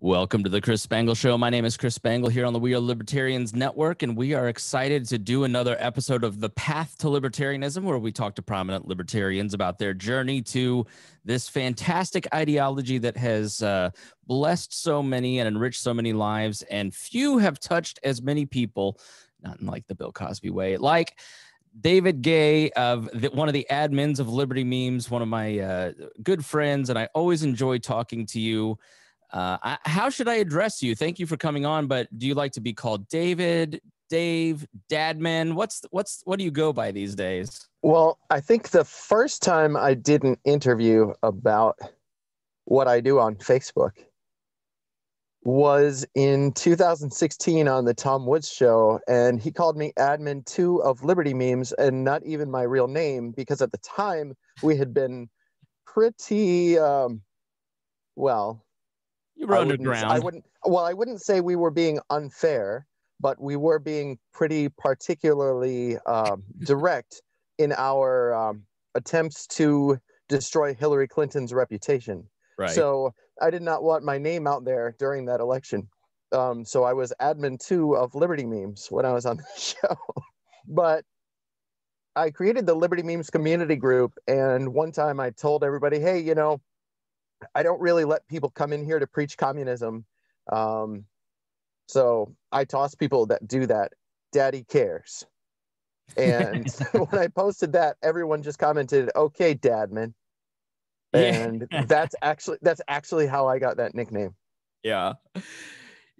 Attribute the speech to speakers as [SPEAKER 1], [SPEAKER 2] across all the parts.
[SPEAKER 1] Welcome to the Chris Spangle Show. My name is Chris Spangle here on the We Are Libertarians Network, and we are excited to do another episode of The Path to Libertarianism, where we talk to prominent libertarians about their journey to this fantastic ideology that has uh, blessed so many and enriched so many lives, and few have touched as many people, not in like the Bill Cosby way, like David Gay of the, one of the admins of Liberty Memes, one of my uh, good friends, and I always enjoy talking to you. Uh, I, how should I address you? Thank you for coming on, but do you like to be called David, Dave, Dadman? What's what's what do you go by these days?
[SPEAKER 2] Well, I think the first time I did an interview about what I do on Facebook was in 2016 on the Tom Woods show, and he called me admin two of Liberty Memes, and not even my real name because at the time we had been pretty um, well
[SPEAKER 1] you were
[SPEAKER 2] I
[SPEAKER 1] underground.
[SPEAKER 2] I wouldn't. Well, I wouldn't say we were being unfair, but we were being pretty particularly um, direct in our um, attempts to destroy Hillary Clinton's reputation.
[SPEAKER 1] Right.
[SPEAKER 2] So I did not want my name out there during that election. Um, so I was admin two of Liberty Memes when I was on the show. but I created the Liberty Memes community group, and one time I told everybody, "Hey, you know, I don't really let people come in here to preach communism. Um, so I toss people that do that. Daddy cares. And when I posted that, everyone just commented, "Okay, Dadman." And yeah. that's actually that's actually how I got that nickname.
[SPEAKER 1] Yeah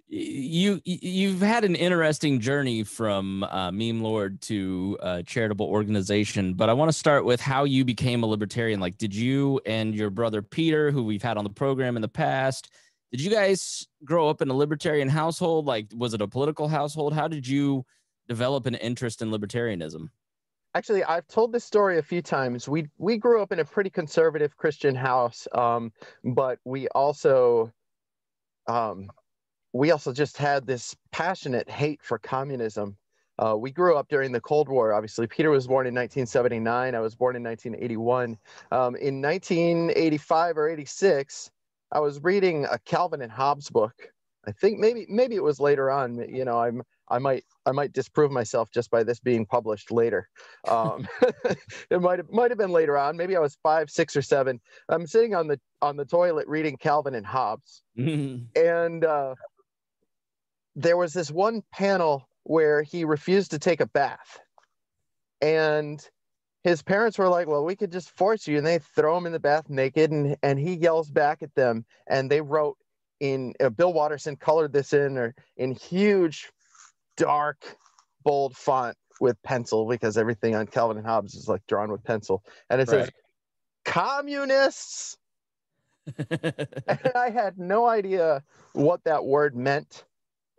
[SPEAKER 1] you you've had an interesting journey from uh, meme lord to uh, charitable organization but i want to start with how you became a libertarian. Like did you and your brother peter who we've had on the program in the past did you guys grow up in a libertarian household? Like was it a political household? How did you develop an interest in libertarianism?
[SPEAKER 2] Actually i've told this story a few times. We we grew up in a pretty conservative christian house um, but we also um, we also just had this passionate hate for communism. Uh, we grew up during the Cold War, obviously. Peter was born in 1979. I was born in 1981. Um, in 1985 or 86, I was reading a Calvin and Hobbes book. I think maybe maybe it was later on. You know, I'm I might I might disprove myself just by this being published later. Um, it might have might have been later on. Maybe I was five, six, or seven. I'm sitting on the on the toilet reading Calvin and Hobbes, and uh, there was this one panel where he refused to take a bath. And his parents were like, Well, we could just force you. And they throw him in the bath naked. And, and he yells back at them. And they wrote in uh, Bill Watterson colored this in or in huge, dark, bold font with pencil because everything on Calvin and Hobbes is like drawn with pencil. And it right. says, Communists. and I had no idea what that word meant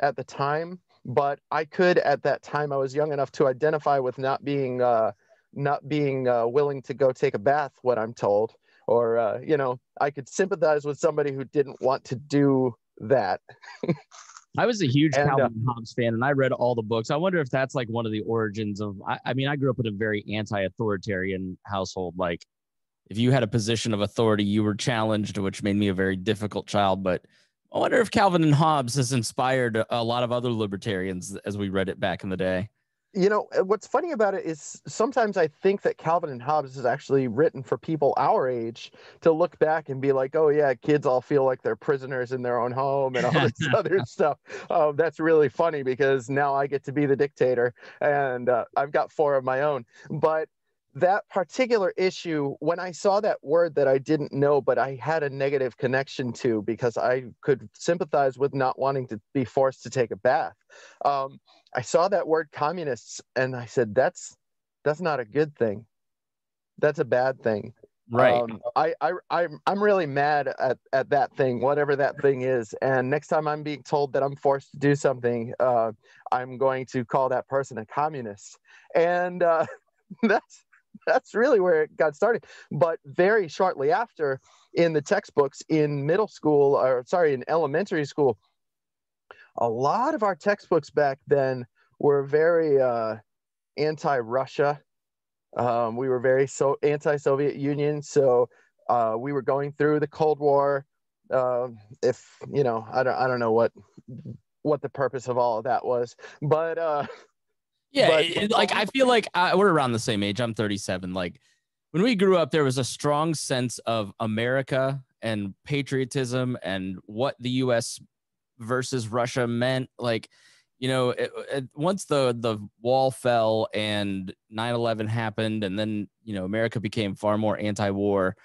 [SPEAKER 2] at the time, but I could at that time I was young enough to identify with not being uh, not being uh, willing to go take a bath. What I'm told, or uh, you know, I could sympathize with somebody who didn't want to do that.
[SPEAKER 1] I was a huge and, Calvin uh, Hobbes fan, and I read all the books. I wonder if that's like one of the origins of. I, I mean, I grew up in a very anti-authoritarian household. Like, if you had a position of authority, you were challenged, which made me a very difficult child. But I wonder if Calvin and Hobbes has inspired a lot of other libertarians as we read it back in the day.
[SPEAKER 2] You know, uh, what's funny about it is sometimes I think that Calvin and Hobbes is actually written for people our age to look back and be like, oh, yeah, kids all feel like they're prisoners in their own home and all this other stuff. Um, that's really funny because now I get to be the dictator and uh, I've got four of my own. But that particular issue, when I saw that word that I didn't know, but I had a negative connection to because I could sympathize with not wanting to be forced to take a bath. Um, I saw that word communists and I said, that's, that's not a good thing. That's a bad thing.
[SPEAKER 1] Right.
[SPEAKER 2] Um, I, I, I'm, I'm really mad at, at that thing, whatever that thing is. And next time I'm being told that I'm forced to do something, uh, I'm going to call that person a communist. And uh, that's, that's really where it got started. But very shortly after, in the textbooks in middle school, or sorry, in elementary school, a lot of our textbooks back then were very uh, anti-Russia. Um, we were very so anti-Soviet Union, so uh, we were going through the Cold War. uh, if you know, I don't I don't know what what the purpose of all of that was, but uh,
[SPEAKER 1] yeah, but, it, like I feel like I, we're around the same age. I'm 37. Like when we grew up, there was a strong sense of America and patriotism and what the U.S. versus Russia meant. Like, you know, it, it, once the the wall fell and 9/11 happened, and then you know America became far more anti-war.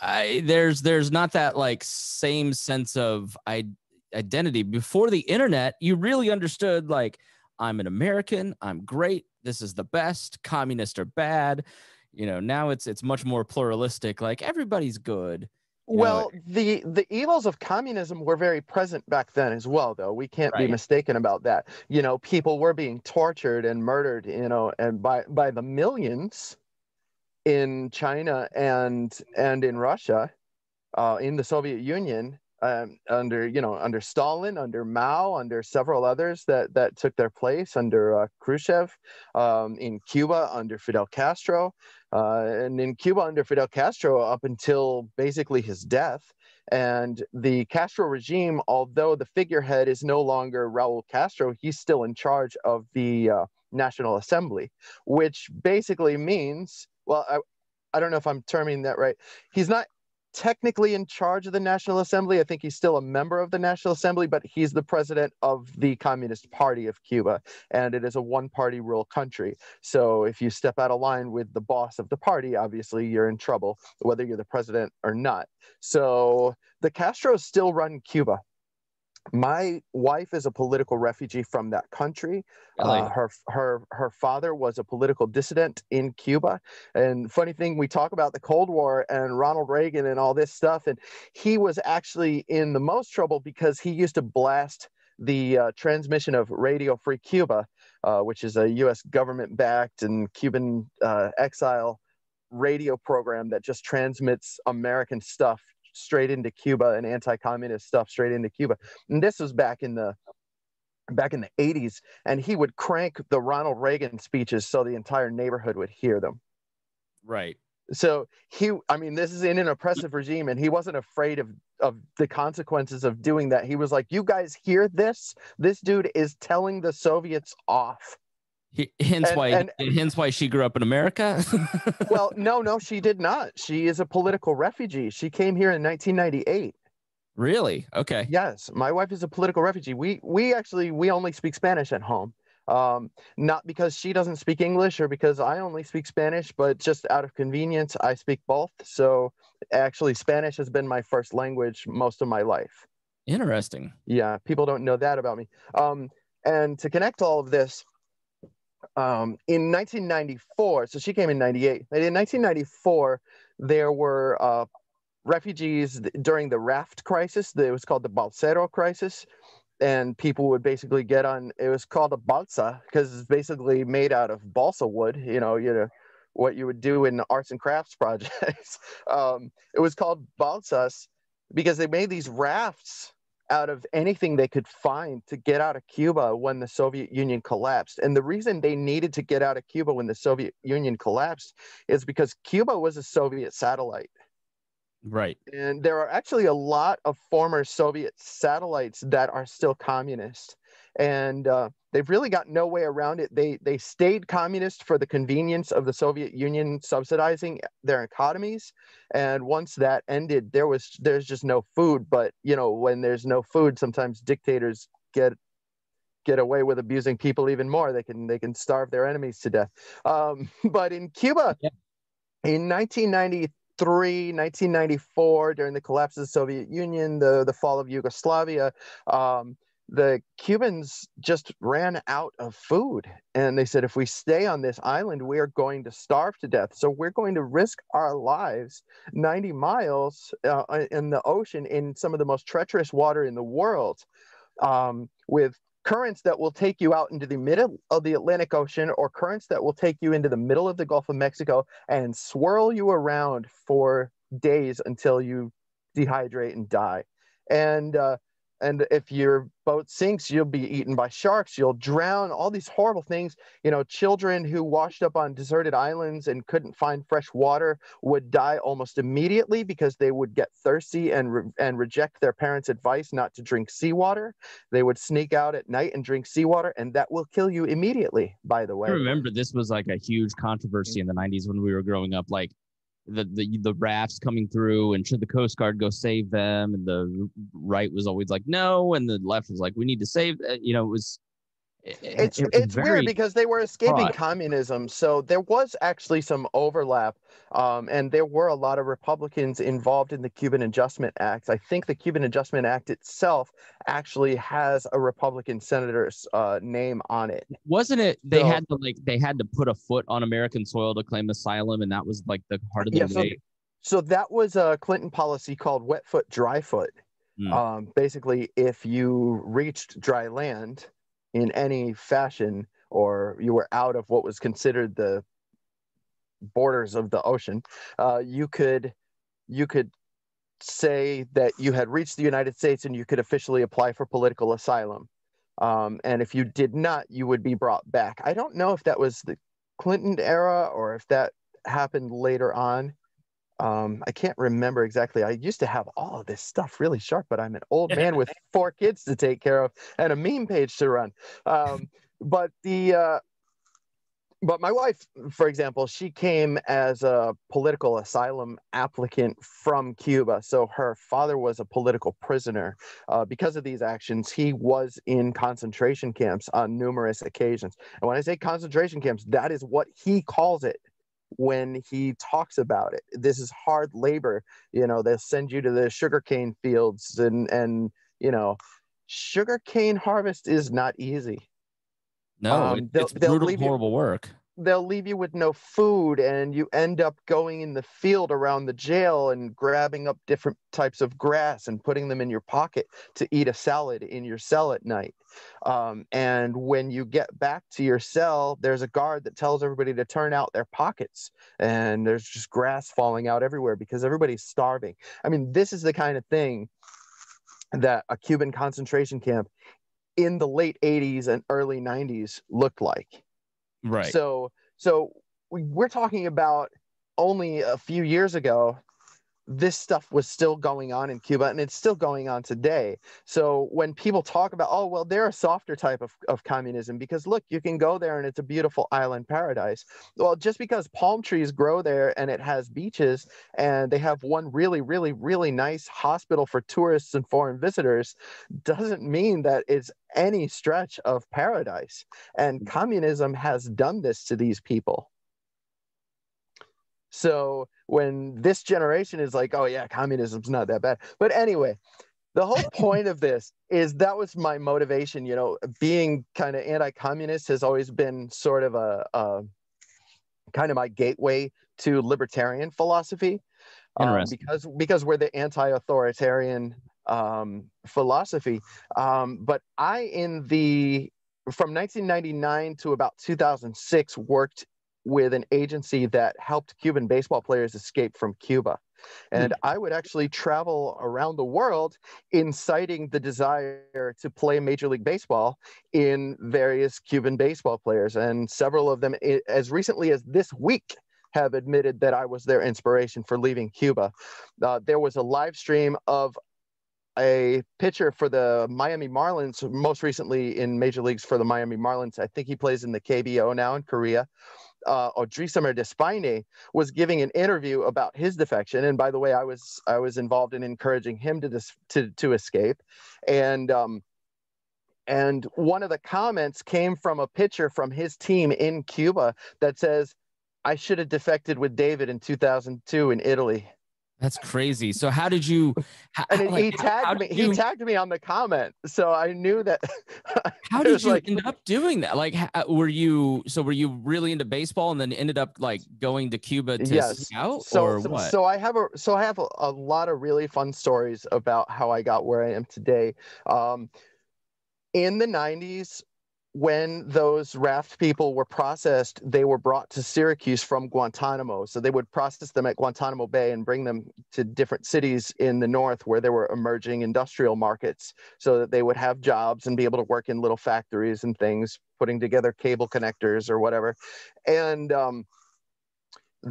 [SPEAKER 1] I, there's there's not that like same sense of I, identity before the internet. You really understood like I'm an American. I'm great. This is the best. Communists are bad. You know, now it's it's much more pluralistic. Like everybody's good.
[SPEAKER 2] You well, know, the the evils of communism were very present back then as well, though. We can't right. be mistaken about that. You know, people were being tortured and murdered, you know, and by by the millions in China and and in Russia, uh, in the Soviet Union, um, under you know under Stalin, under Mao, under several others that that took their place under uh, Khrushchev, um, in Cuba under Fidel Castro, uh, and in Cuba under Fidel Castro up until basically his death. And the Castro regime, although the figurehead is no longer Raul Castro, he's still in charge of the uh, National Assembly, which basically means, well, I, I don't know if I'm terming that right. He's not technically in charge of the National Assembly. I think he's still a member of the National Assembly, but he's the president of the Communist Party of Cuba, and it is a one party rule country. So if you step out of line with the boss of the party, obviously you're in trouble, whether you're the president or not. So the Castros still run Cuba my wife is a political refugee from that country. Uh, her her her father was a political dissident in Cuba. And funny thing, we talk about the Cold War and Ronald Reagan and all this stuff, and he was actually in the most trouble because he used to blast the uh, transmission of Radio Free Cuba, uh, which is a U.S. government-backed and Cuban uh, exile radio program that just transmits American stuff straight into Cuba and anti-communist stuff straight into Cuba. And this was back in the back in the 80s and he would crank the Ronald Reagan speeches so the entire neighborhood would hear them.
[SPEAKER 1] Right.
[SPEAKER 2] So he I mean this is in an oppressive regime and he wasn't afraid of of the consequences of doing that. He was like, "You guys hear this? This dude is telling the Soviets off."
[SPEAKER 1] He, hence and, why and, hence why she grew up in America.
[SPEAKER 2] well, no, no, she did not. She is a political refugee. She came here in 1998.
[SPEAKER 1] Really? Okay.
[SPEAKER 2] Yes, my wife is a political refugee. We we actually we only speak Spanish at home. Um, not because she doesn't speak English or because I only speak Spanish, but just out of convenience, I speak both. So actually, Spanish has been my first language most of my life.
[SPEAKER 1] Interesting.
[SPEAKER 2] Yeah, people don't know that about me. Um, and to connect all of this, um, in 1994, so she came in 98. In 1994, there were uh, refugees during the raft crisis. It was called the Balsero crisis. And people would basically get on, it was called a balsa because it's basically made out of balsa wood, you know, you know, what you would do in arts and crafts projects. um, it was called balsas because they made these rafts out of anything they could find to get out of Cuba when the Soviet Union collapsed. And the reason they needed to get out of Cuba when the Soviet Union collapsed is because Cuba was a Soviet satellite.
[SPEAKER 1] Right.
[SPEAKER 2] And there are actually a lot of former Soviet satellites that are still communist. And uh, they've really got no way around it. They they stayed communist for the convenience of the Soviet Union subsidizing their economies, and once that ended, there was there's just no food. But you know, when there's no food, sometimes dictators get get away with abusing people even more. They can they can starve their enemies to death. Um, but in Cuba, yeah. in 1993, 1994, during the collapse of the Soviet Union, the the fall of Yugoslavia. Um, the Cubans just ran out of food. And they said, if we stay on this island, we are going to starve to death. So we're going to risk our lives 90 miles uh, in the ocean in some of the most treacherous water in the world um, with currents that will take you out into the middle of the Atlantic Ocean or currents that will take you into the middle of the Gulf of Mexico and swirl you around for days until you dehydrate and die. And uh, and if your boat sinks, you'll be eaten by sharks. You'll drown. All these horrible things. You know, children who washed up on deserted islands and couldn't find fresh water would die almost immediately because they would get thirsty and re- and reject their parents' advice not to drink seawater. They would sneak out at night and drink seawater, and that will kill you immediately. By the way,
[SPEAKER 1] I remember this was like a huge controversy in the '90s when we were growing up. Like the, the the rafts coming through and should the coast guard go save them? And the right was always like no and the left was like we need to save uh, you know it was
[SPEAKER 2] it's it, it's weird because they were escaping communism so there was actually some overlap um, and there were a lot of republicans involved in the cuban adjustment act. I think the cuban adjustment act itself actually has a republican senator's uh, name on it.
[SPEAKER 1] Wasn't it they so, had to like they had to put a foot on american soil to claim asylum and that was like the heart of the yeah, debate?
[SPEAKER 2] so, so that was a clinton policy called wet foot dry foot. Mm. um, basically if you reached dry land in any fashion or you were out of what was considered the borders of the ocean, uh, you could you could say that you had reached the United States and you could officially apply for political asylum. Um, and if you did not, you would be brought back. I don't know if that was the Clinton era or if that happened later on. Um, I can't remember exactly. I used to have all of this stuff really sharp, but I'm an old man with four kids to take care of and a meme page to run. Um, but the uh, but my wife, for example, she came as a political asylum applicant from Cuba. So her father was a political prisoner. Uh, because of these actions, he was in concentration camps on numerous occasions. And when I say concentration camps, that is what he calls it when he talks about it. This is hard labor. You know, they'll send you to the sugarcane fields and and you know, sugarcane harvest is not easy.
[SPEAKER 1] No, um, it's brutal, horrible work
[SPEAKER 2] they'll leave you with no food and you end up going in the field around the jail and grabbing up different types of grass and putting them in your pocket to eat a salad in your cell at night. Um, and when you get back to your cell there's a guard that tells everybody to turn out their pockets and there's just grass falling out everywhere because everybody's starving. I mean this is the kind of thing that a cuban concentration camp in the late 80s and early 90s looked like
[SPEAKER 1] Right.
[SPEAKER 2] So so we, we're talking about only a few years ago this stuff was still going on in Cuba and it's still going on today. So when people talk about, oh, well, they're a softer type of, of communism because look, you can go there and it's a beautiful island paradise. Well, just because palm trees grow there and it has beaches and they have one really, really, really nice hospital for tourists and foreign visitors doesn't mean that it's any stretch of paradise. And mm. communism has done this to these people. So when this generation is like, oh yeah, communism's not that bad. But anyway, the whole point of this is that was my motivation. You know, being kind of anti-communist has always been sort of a, a kind of my gateway to libertarian philosophy. Um, because because we're the anti-authoritarian um, philosophy. Um, but I, in the from 1999 to about 2006, worked with an agency that helped Cuban baseball players escape from Cuba. And mm. I would actually travel around the world inciting the desire to play Major League Baseball in various Cuban baseball players. And several of them, as recently as this week, have admitted that I was their inspiration for leaving Cuba. Uh, there was a live stream of a pitcher for the Miami Marlins, most recently in major leagues for the Miami Marlins. I think he plays in the KBO now in Korea uh, Odrisamer Despaigne was giving an interview about his defection. And by the way, I was I was involved in encouraging him to dis- to to escape, and um, and one of the comments came from a pitcher from his team in Cuba that says, "I should have defected with David in 2002 in Italy."
[SPEAKER 1] That's crazy. So how did you?
[SPEAKER 2] How, and like, he tagged me. You, he tagged me on the comment, so I knew that.
[SPEAKER 1] how did you like, end up doing that? Like, were you? So were you really into baseball, and then ended up like going to Cuba to yes. scout,
[SPEAKER 2] so,
[SPEAKER 1] or
[SPEAKER 2] so,
[SPEAKER 1] what?
[SPEAKER 2] So I have a so I have a, a, lot of really fun stories about how I got where I am today. Um, in the '90s, when those raft people were processed, they were brought to Syracuse from Guantanamo. So they would process them at Guantanamo Bay and bring them to different cities in the north where there were emerging industrial markets so that they would have jobs and be able to work in little factories and things, putting together cable connectors or whatever. And um,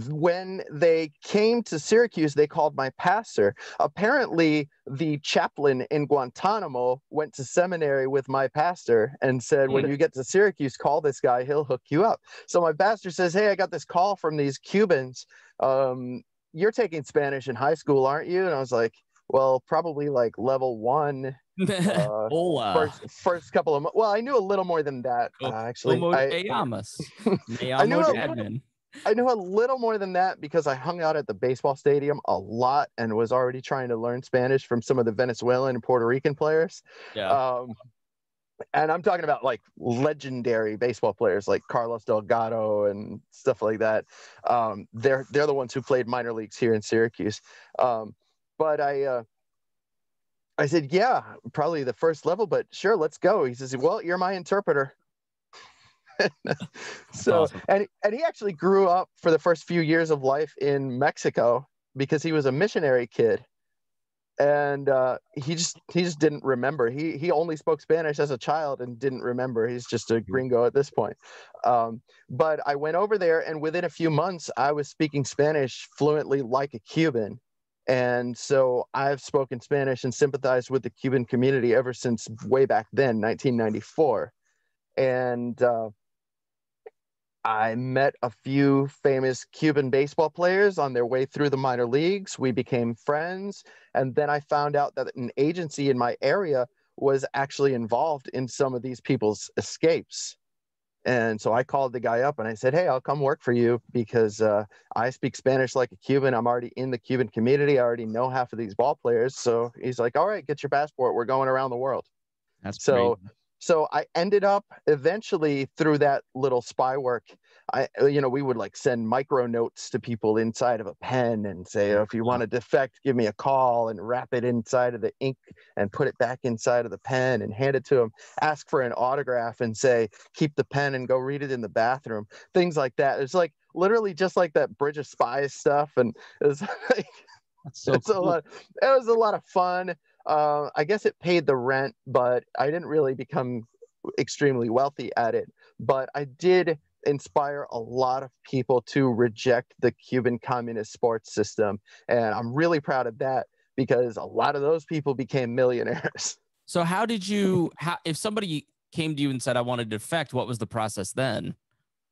[SPEAKER 2] when they came to Syracuse, they called my pastor. Apparently, the chaplain in Guantanamo went to seminary with my pastor and said, When you get to Syracuse, call this guy, he'll hook you up. So my pastor says, Hey, I got this call from these Cubans. Um, you're taking Spanish in high school, aren't you? And I was like, Well, probably like level one. Uh, first, first couple of well, I knew a little more than that. Uh, actually, I,
[SPEAKER 1] I knew a,
[SPEAKER 2] I knew a little more than that because I hung out at the baseball stadium a lot and was already trying to learn Spanish from some of the Venezuelan and Puerto Rican players.
[SPEAKER 1] Yeah. Um,
[SPEAKER 2] and I'm talking about like legendary baseball players like Carlos Delgado and stuff like that. Um, they're they're the ones who played minor leagues here in Syracuse. Um, but I uh, I said, yeah, probably the first level, but sure, let's go. He says, well, you're my interpreter. So awesome. and and he actually grew up for the first few years of life in Mexico because he was a missionary kid. And uh, he just he just didn't remember. He he only spoke spanish as a child and didn't remember. He's just a mm-hmm. gringo at this point. Um, but i went over there and within a few months i was speaking spanish fluently like a cuban. And so i've spoken spanish and sympathized with the cuban community ever since way back then 1994 and uh, I met a few famous Cuban baseball players on their way through the minor leagues. We became friends. And then I found out that an agency in my area was actually involved in some of these people's escapes. And so I called the guy up and I said, Hey, I'll come work for you because uh, I speak Spanish like a Cuban. I'm already in the Cuban community. I already know half of these ball players. So he's like, All right, get your passport. We're going around the world.
[SPEAKER 1] That's
[SPEAKER 2] so. Great so i ended up eventually through that little spy work i uh, you know we would like send micro notes to people inside of a pen and say oh, if you mm-hmm. want to defect give me a call and wrap it inside of the ink and put it back inside of the pen and hand it to them ask for an autograph and say keep the pen and go read it in the bathroom things like that. It's like literally just like that bridge of spies stuff and it was like so it's cool. a lot it was a lot of fun uh, I guess it paid the rent, but I didn't really become extremely wealthy at it. But I did inspire a lot of people to reject the Cuban communist sports system. And I'm really proud of that because a lot of those people became millionaires.
[SPEAKER 1] So, how did you, how, if somebody came to you and said, I wanted to defect, what was the process then?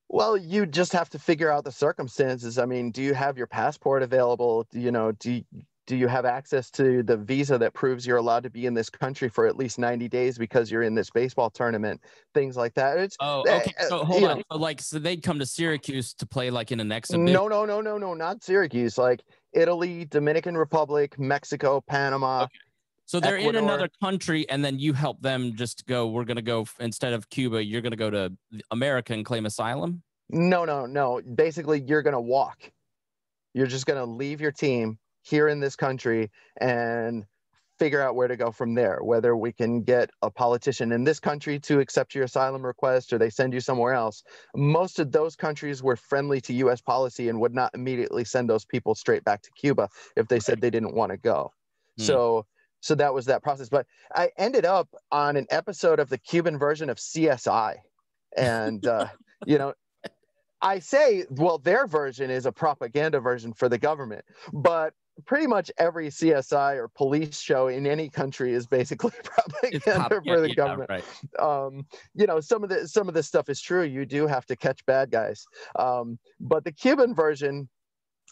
[SPEAKER 2] Well, you just have to figure out the circumstances. I mean, do you have your passport available? Do you know, do you, do you have access to the visa that proves you're allowed to be in this country for at least 90 days because you're in this baseball tournament things like that it's
[SPEAKER 1] oh eh, okay so hold on so like so they'd come to syracuse to play like in an exhibition
[SPEAKER 2] no no no no no not syracuse like italy dominican republic mexico panama okay.
[SPEAKER 1] So they're Ecuador. in another country, and then you help them just go. We're going to go instead of Cuba. You're going to go to America and claim asylum.
[SPEAKER 2] No, no, no. Basically, you're going to walk. You're just going to leave your team here in this country and figure out where to go from there. Whether we can get a politician in this country to accept your asylum request or they send you somewhere else most of those countries were friendly to us policy and would not immediately send those people straight back to cuba if they said they didn't want to go. Hmm. so so that was that process. But i ended up on an episode of the cuban version of csi and uh, you know I say, well, their version is a propaganda version for the government, but pretty much every CSI or police show in any country is basically propaganda pop, for the yeah, government. Right. Um, you know, some of the some of this stuff is true. You do have to catch bad guys, um, but the Cuban version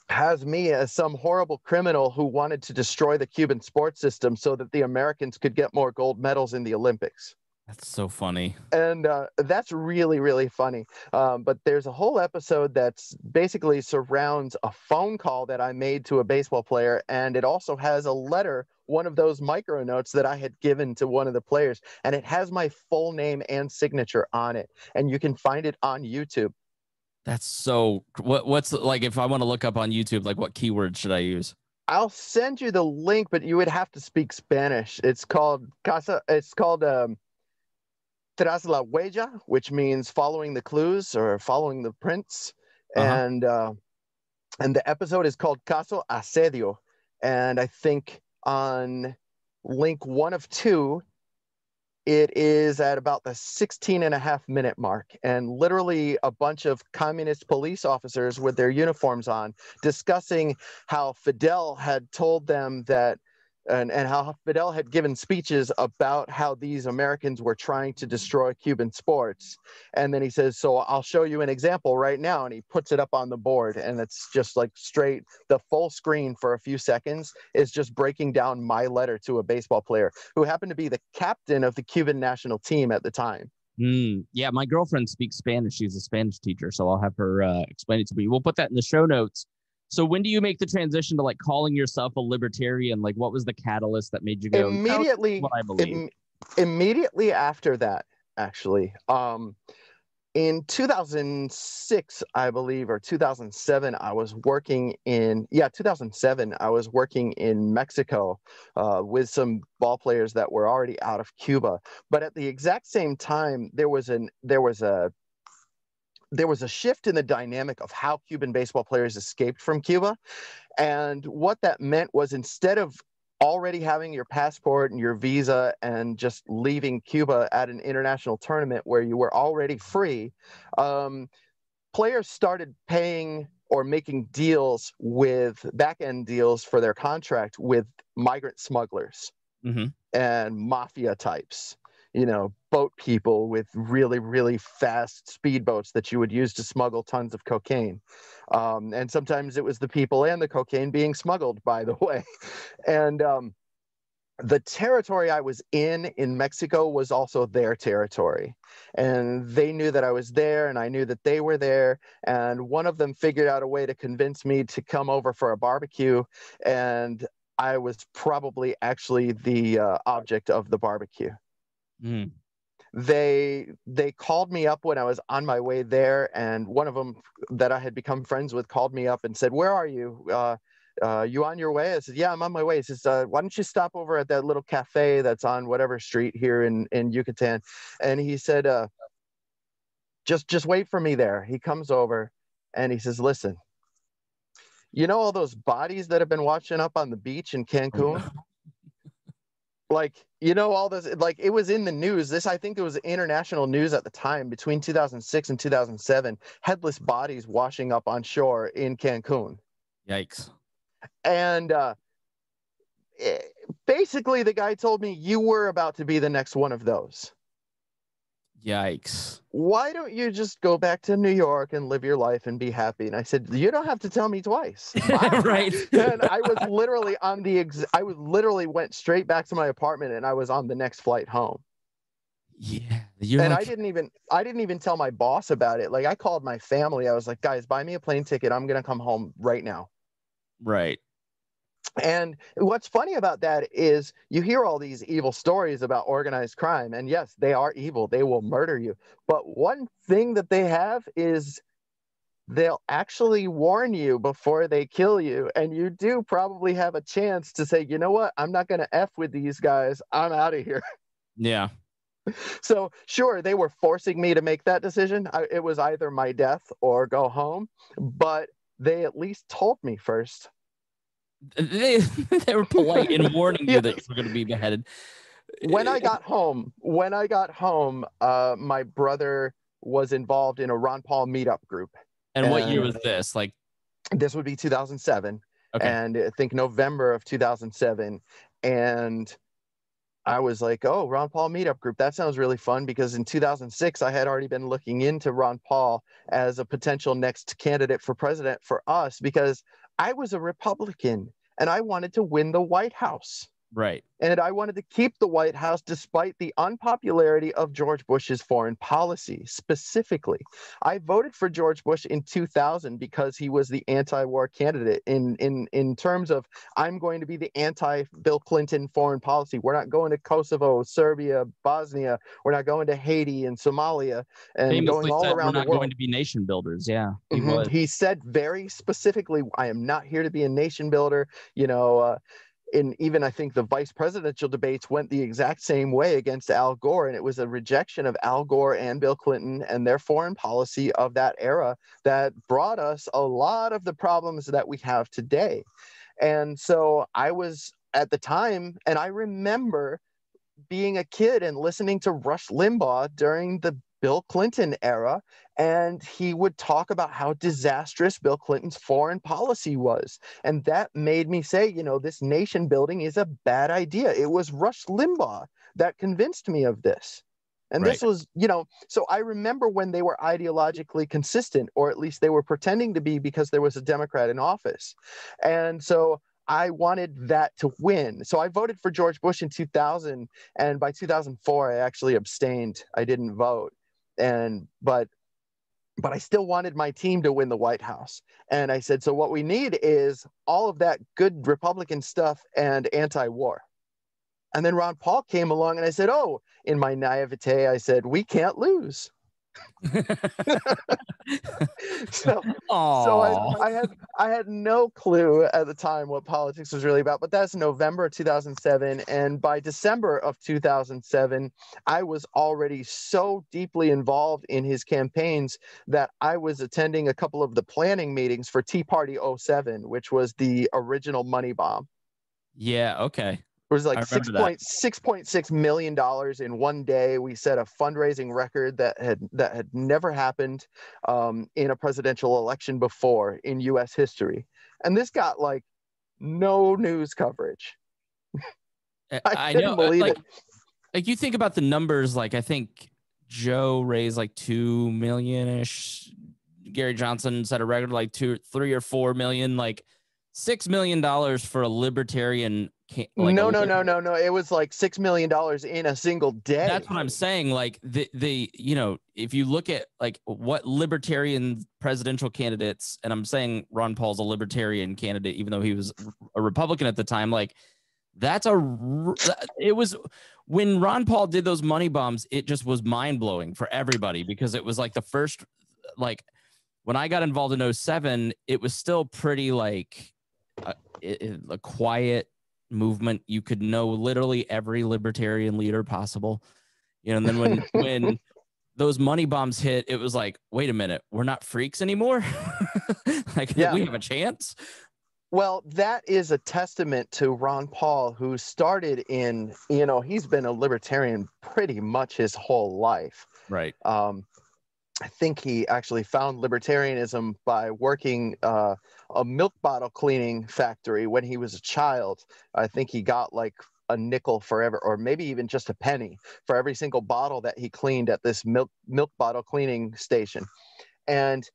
[SPEAKER 2] has me as some horrible criminal who wanted to destroy the Cuban sports system so that the Americans could get more gold medals in the Olympics.
[SPEAKER 1] That's so funny.
[SPEAKER 2] And uh, that's really, really funny. Um, but there's a whole episode that's basically surrounds a phone call that I made to a baseball player. And it also has a letter, one of those micro notes that I had given to one of the players. And it has my full name and signature on it. And you can find it on YouTube.
[SPEAKER 1] That's so what what's like if I want to look up on YouTube, like what keywords should I use?
[SPEAKER 2] I'll send you the link, but you would have to speak Spanish. It's called Casa. It's called um, Tras la huella, which means following the clues or following the prints,
[SPEAKER 1] Uh-huh.
[SPEAKER 2] and uh, and the episode is called Caso Asedio, and I think on link one of two, it is at about the 16 and a half minute mark, and literally a bunch of communist police officers with their uniforms on discussing how Fidel had told them that and, and how Fidel had given speeches about how these Americans were trying to destroy Cuban sports. And then he says, So I'll show you an example right now. And he puts it up on the board. And it's just like straight, the full screen for a few seconds is just breaking down my letter to a baseball player who happened to be the captain of the Cuban national team at the time.
[SPEAKER 1] Mm, yeah, my girlfriend speaks Spanish. She's a Spanish teacher, so I'll have her uh, explain it to me. We'll put that in the show notes. So when do you make the transition to like calling yourself a libertarian? Like, what was the catalyst that made you go "No, this is
[SPEAKER 2] Immediately,
[SPEAKER 1] What I believe.
[SPEAKER 2] Im- immediately after that actually um in 2006 i believe or 2007 i was working in yeah 2007 i was working in mexico uh, with some ball players that were already out of cuba but at the exact same time there was an there was a there was a shift in the dynamic of how cuban baseball players escaped from cuba and what that meant was instead of already having your passport and your visa and just leaving Cuba at an international tournament where you were already free, um, players started paying or making deals with back end deals for their contract with migrant smugglers
[SPEAKER 1] Mhm.
[SPEAKER 2] and mafia types. You know, boat people with really, really fast speedboats that you would use to smuggle tons of cocaine. Um, and sometimes it was the people and the cocaine being smuggled, by the way. And um, the territory I was in in Mexico was also their territory. And they knew that I was there and I knew that they were there. And one of them figured out a way to convince me to come over for a barbecue. And I was probably actually the uh, object of the barbecue
[SPEAKER 1] Mm.
[SPEAKER 2] they they called me up when I was on my way there, and one of them that I had become friends with called me up and said, "Where are you? Uh, uh, you on your way?" I said, "Yeah, I'm on my way." He says, uh, "Why don't you stop over at that little cafe that's on whatever street here in in Yucatan?" And he said, uh, "Just just wait for me there." He comes over, and he says, "Listen." You know all those bodies that have been washing up on the beach in Cancun? Like you know all this like it was in the news. This i think it was international news at the time between 2006 and 2007 headless bodies washing up on shore in cancun.
[SPEAKER 1] Yikes.
[SPEAKER 2] and uh eh, basically the guy told me you were about to be the next one of those
[SPEAKER 1] Yikes.
[SPEAKER 2] why don't you just go back to new york and live your life and be happy and i said you don't have to tell me twice
[SPEAKER 1] right.
[SPEAKER 2] and I was literally on the ex- I was literally went straight back to my apartment and I was on the next flight home.
[SPEAKER 1] yeah.
[SPEAKER 2] And
[SPEAKER 1] like,
[SPEAKER 2] I didn't even I didn't even tell my boss about it. Like I called my family. I was like, "Guys, buy me a plane ticket. I'm going to come home right now."
[SPEAKER 1] right.
[SPEAKER 2] And what's funny about that is you hear all these evil stories about organized crime and yes, they are evil. They will murder you. But one thing that they have is they'll actually warn you before they kill you and you do probably have a chance to say, "You know what? I'm not going to f with these guys. I'm out of here."
[SPEAKER 1] Yeah.
[SPEAKER 2] so sure they were forcing me to make that decision I, it was either my death or go home but they at least told me first
[SPEAKER 1] They, they were polite in warning you that you were going to be beheaded.
[SPEAKER 2] when i got home when i got home uh, my brother was involved in a ron paul meetup group
[SPEAKER 1] And what year
[SPEAKER 2] uh,
[SPEAKER 1] was this? Like,
[SPEAKER 2] this would be 2007
[SPEAKER 1] okay.
[SPEAKER 2] and i think november of 2007 and i was like oh ron paul meetup group that sounds really fun because in 2006 i had already been looking into ron paul as a potential next candidate for president for us because i was a republican and i wanted to win the white house
[SPEAKER 1] right.
[SPEAKER 2] and I wanted to keep the White House despite the unpopularity of George Bush's foreign policy. Specifically, I voted for George Bush in 2000 because he was the anti-war candidate. In in in terms of, I'm going to be the anti-Bill Clinton foreign policy. We're not going to Kosovo, Serbia, Bosnia. We're not going to Haiti and Somalia and
[SPEAKER 1] Famously
[SPEAKER 2] going all
[SPEAKER 1] said, we're
[SPEAKER 2] around the
[SPEAKER 1] not
[SPEAKER 2] world.
[SPEAKER 1] going to be nation builders. Yeah. He
[SPEAKER 2] Mhm.
[SPEAKER 1] was.
[SPEAKER 2] He said very specifically, I am not here to be a nation builder. You know, uh, in even I think the vice presidential debates went the exact same way against Al Gore, and it was a rejection of Al Gore and Bill Clinton and their foreign policy of that era that brought us a lot of the problems that we have today. And so I was at the time, and I remember being a kid and listening to Rush Limbaugh during the Bill Clinton era, and he would talk about how disastrous Bill Clinton's foreign policy was. And that made me say, you know, this nation building is a bad idea. It was Rush Limbaugh that convinced me of this. And right. this was, you know, so I remember when they were ideologically consistent, or at least they were pretending to be because there was a Democrat in office. And so I wanted that to win. So I voted for George Bush in 2000. And by 2004, I actually abstained. I didn't vote and but but I still wanted my team to win the White House. And I said, so what we need is all of that good Republican stuff and anti-war. And then Ron Paul came along and I said, oh, in my naivete, I said, we can't lose. so, so I, I, had I had no clue at the time what politics was really about. But that's November 2007, and by December of 2007, I was already so deeply involved in his campaigns that I was attending a couple of the planning meetings for Tea Party 07, which was the original money bomb.
[SPEAKER 1] Yeah. Okay.
[SPEAKER 2] It was like six point six point six million dollars in one day. We set a fundraising record that had that had never happened um, in a presidential election before in U.S. history, and this got like no news coverage.
[SPEAKER 1] I, I know, uh, believe like, it. Like you think about the numbers, like I think Joe raised like two million ish. Gary Johnson set a record like two, three or four million. Like six million dollars for a libertarian
[SPEAKER 2] like no no no no no. It was like six million dollars in a single day.
[SPEAKER 1] That's what i'm saying like the the you know if you look at like what libertarian presidential candidates and i'm saying ron paul's a libertarian candidate even though he was a republican at the time like that's a it was when ron paul did those money bombs it just was mind-blowing for everybody because it was like the first like when i got involved in 07 it was still pretty like uh, a, a quiet movement. You could know literally every libertarian leader possible. You know, and then when when those money bombs hit, it was like, wait a minute, we're not freaks anymore. like yeah. we have a chance.
[SPEAKER 2] Well, that is a testament to Ron Paul, who started in, you know, he's been a libertarian pretty much his whole life.
[SPEAKER 1] Right.
[SPEAKER 2] Um, I think he actually found libertarianism by working uh, a milk bottle cleaning factory when he was a child. I think he got like a nickel forever, or maybe even just a penny for every single bottle that he cleaned at this milk milk bottle cleaning station. And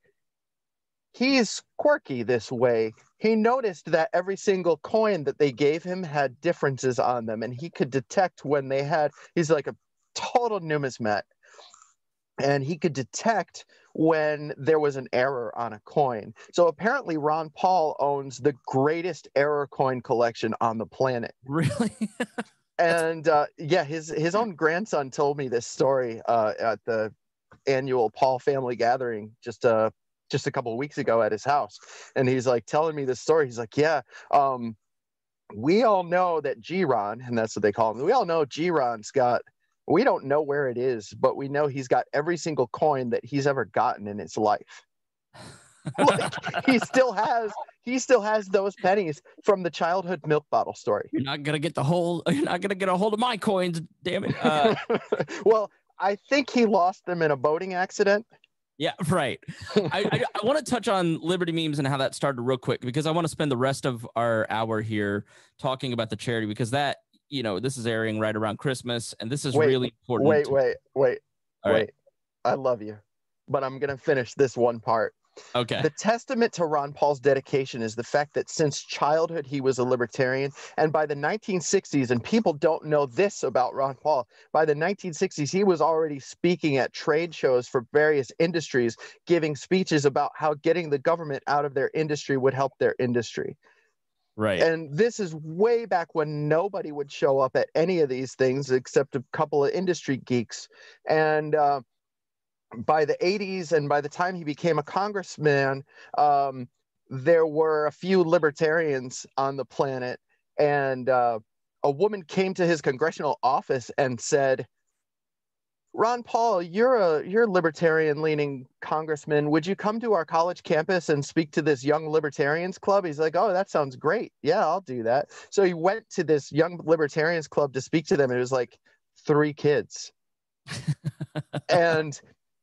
[SPEAKER 2] he's quirky this way. He noticed that every single coin that they gave him had differences on them, and he could detect when they had. He's like a total numismat and he could detect when there was an error on a coin. So apparently, Ron Paul owns the greatest error coin collection on the planet.
[SPEAKER 1] Really?
[SPEAKER 2] and uh, yeah, his his own grandson told me this story uh, at the annual Paul family gathering just uh just a couple of weeks ago at his house, and he's like telling me this story. He's like, yeah. Um, we all know that G-Ron, and that's what they call him. We all know G-Ron's got we don't know where it is, but we know he's got every single coin that he's ever gotten in his life. like, he still has he still has those pennies from the childhood milk bottle story.
[SPEAKER 1] You're not gonna get the whole. You're not gonna get a hold of my coins, damn it. Uh,
[SPEAKER 2] well, I think he lost them in a boating accident.
[SPEAKER 1] Yeah, right. I, I, I want to touch on Liberty memes and how that started real quick because I want to spend the rest of our hour here talking about the charity because that you know, this is airing right around Christmas, and this is wait, really important.
[SPEAKER 2] Wait, wait, wait, All wait. Right. I love you, but I'm gonna finish this one part.
[SPEAKER 1] Okay.
[SPEAKER 2] The testament to Ron Paul's dedication is the fact that since childhood he was a libertarian, and by the 1960s, and people don't know this about Ron Paul, by the 1960s he was already speaking at trade shows for various industries, giving speeches about how getting the government out of their industry would help their industry.
[SPEAKER 1] Right.
[SPEAKER 2] And this is way back when nobody would show up at any of these things except a couple of industry geeks. And uh, by the 80s, and by the time he became a congressman, um, there were a few libertarians on the planet. and uh, a woman came to his congressional office and said, Ron Paul, you're a you're libertarian leaning congressman. Would you come to our college campus and speak to this young libertarians club? He's like, Oh, that sounds great. Yeah, I'll do that. So he went to this young libertarians club to speak to them. And it was like three kids. and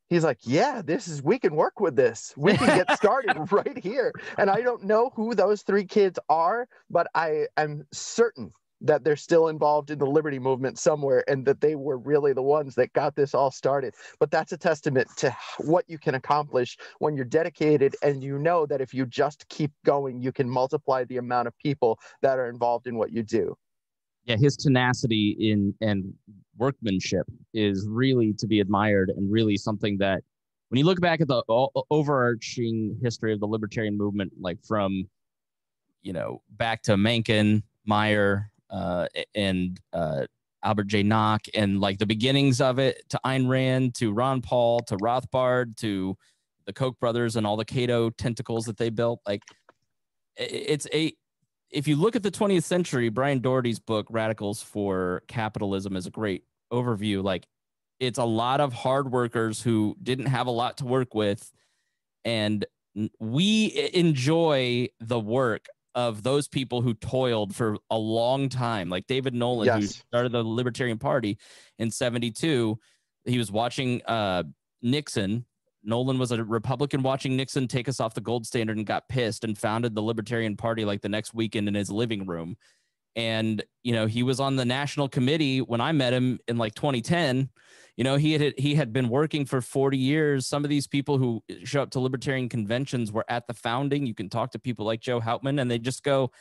[SPEAKER 2] he's like, Yeah, this is we can work with this. We can get started right here. And I don't know who those three kids are, but I am certain that they're still involved in the liberty movement somewhere and that they were really the ones that got this all started. But that's a testament to what you can accomplish when you're dedicated and you know that if you just keep going, you can multiply the amount of people that are involved in what you do.
[SPEAKER 1] Yeah, his tenacity in and workmanship is really to be admired and really something that when you look back at the overarching history of the libertarian movement like from you know back to Mencken, Meyer, uh, and uh, Albert J. Nock and like the beginnings of it to Ayn Rand to Ron Paul to Rothbard to the Koch brothers and all the Cato tentacles that they built. Like it's a if you look at the 20th century, Brian Doherty's book Radicals for Capitalism is a great overview. Like it's a lot of hard workers who didn't have a lot to work with and we enjoy the work of those people who toiled for a long time, like David Nolan, yes. who started the Libertarian Party in 72. He was watching uh, Nixon. Nolan was a Republican watching Nixon take us off the gold standard and got pissed and founded the Libertarian Party like the next weekend in his living room. And, you know, he was on the national committee when I met him in like 2010 you know he had he had been working for 40 years. Some of these people who show up to libertarian conventions were at the founding. You can talk to people like joe houtman and they just go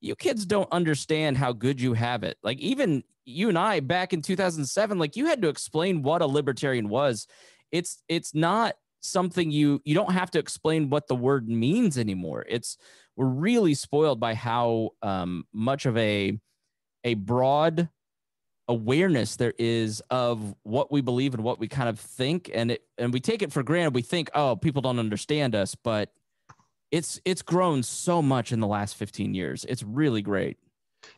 [SPEAKER 1] you kids don't understand how good you have it. Like even you and i back in 2007 like you had to explain what a libertarian was. It's it's not something you you don't have to explain what the word means anymore. It's we're really spoiled by how um, much of a a broad awareness there is of what we believe and what we kind of think and it and we take it for granted. We think oh people don't understand us but it's it's grown so much in the last 15 years. It's really great.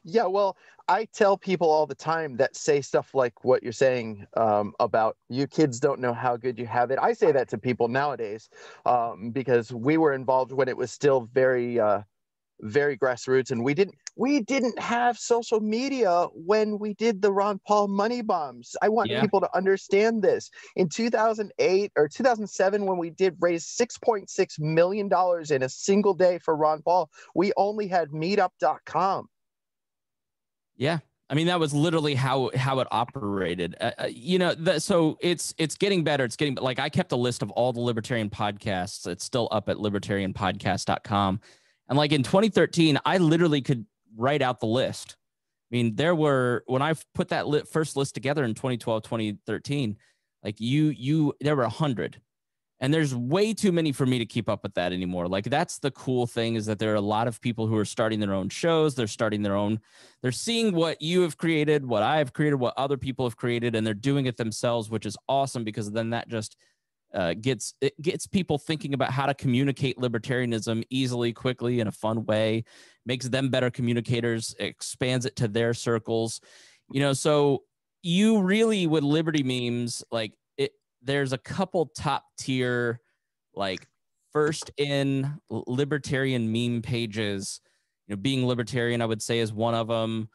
[SPEAKER 2] Yeah well i tell people all the time that say stuff like what you're saying um, about you kids don't know how good you have it. I say that to people nowadays um, because we were involved when it was still very uh, very grassroots and we didn't we didn't have social media when we did the ron paul money bombs i want yeah. people to understand this in 2008 or 2007 when we did raise 6.6 million dollars in a single day for ron paul we only had meetup.com
[SPEAKER 1] yeah I mean, that was literally how how it operated. Uh, uh you know, the, so it's it's getting better. It's getting like I kept a list of all the libertarian podcasts. It's still up at libertarianpodcast.com. And like in 2013, I literally could write out the list. I mean, there were when I put that lit first list together in 2012, 2013, like you, you, there were a hundred, and there's way too many for me to keep up with that anymore. Like that's the cool thing is that there are a lot of people who are starting their own shows. They're starting their own. They're seeing what you have created, what I have created, what other people have created, and they're doing it themselves, which is awesome because then that just uh, gets it gets people thinking about how to communicate libertarianism easily, quickly, in a fun way, makes them better communicators, expands it to their circles. You know, so you really with liberty memes, like it, there's a couple top tier, like first in libertarian meme pages. You know, being libertarian, I would say, is one of them.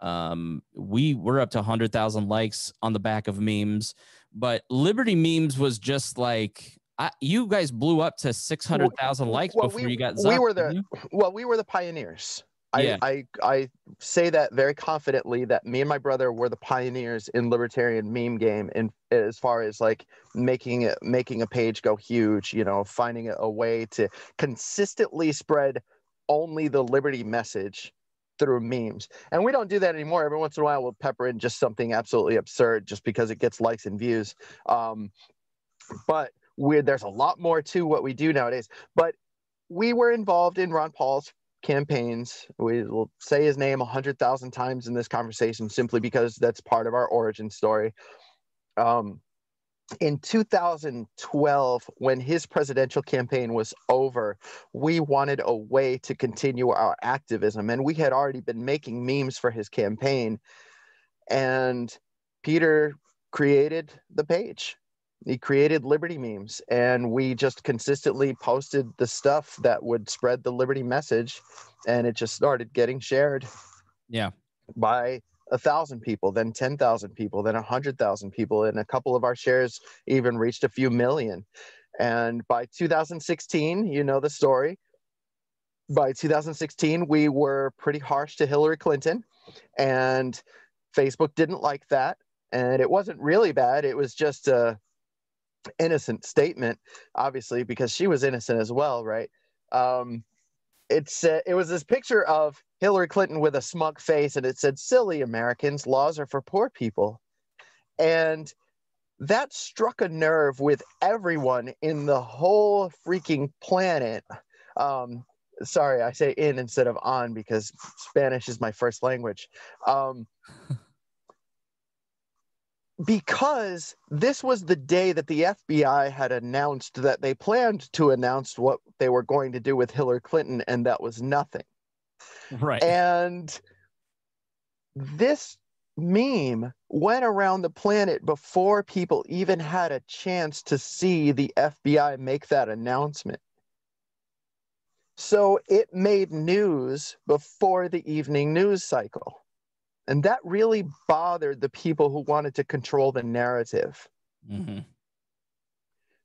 [SPEAKER 1] Um, we we're up to 100,000 likes on the back of memes. But Liberty Memes was just like I, you guys blew up to six hundred thousand likes well, before
[SPEAKER 2] we,
[SPEAKER 1] you got.
[SPEAKER 2] we were the well, we were the pioneers. Yeah. I, I I say that very confidently that me and my brother were the pioneers in libertarian meme game in as far as like making it making a page go huge, you know, finding a way to consistently spread only the liberty message through memes. And we don't do that anymore. Every once in a while, we'll pepper in just something absolutely absurd just because it gets likes and views. Um, but we there's a lot more to what we do nowadays. But we were involved in Ron Paul's campaigns. We will say his name a hundred thousand times in this conversation simply because that's part of our origin story. Um, in 2012, when his presidential campaign was over, we wanted a way to continue our activism. And we had already been making memes for his campaign. And Peter created the page. He created Liberty memes, and we just consistently posted the stuff that would spread the Liberty message, and it just started getting shared.
[SPEAKER 1] Yeah.
[SPEAKER 2] By a thousand people, then 10,000 people, then a hundred thousand people. And a couple of our shares even reached a few million. And by 2016, you know the story. By 2016, we were pretty harsh to Hillary Clinton, and Facebook didn't like that. And it wasn't really bad. It was just a innocent statement, obviously, because she was innocent as well, right? Um, it's uh, it was this picture of Hillary Clinton with a smug face, and it said, "Silly Americans, laws are for poor people," and that struck a nerve with everyone in the whole freaking planet. Um, sorry, I say in instead of on because Spanish is my first language. Um, because this was the day that the FBI had announced that they planned to announce what they were going to do with Hillary Clinton, and that was nothing.
[SPEAKER 1] Right.
[SPEAKER 2] And this meme went around the planet before people even had a chance to see the FBI make that announcement. So it made news before the evening news cycle. And that really bothered the people who wanted to control the narrative.
[SPEAKER 1] Mm-hmm.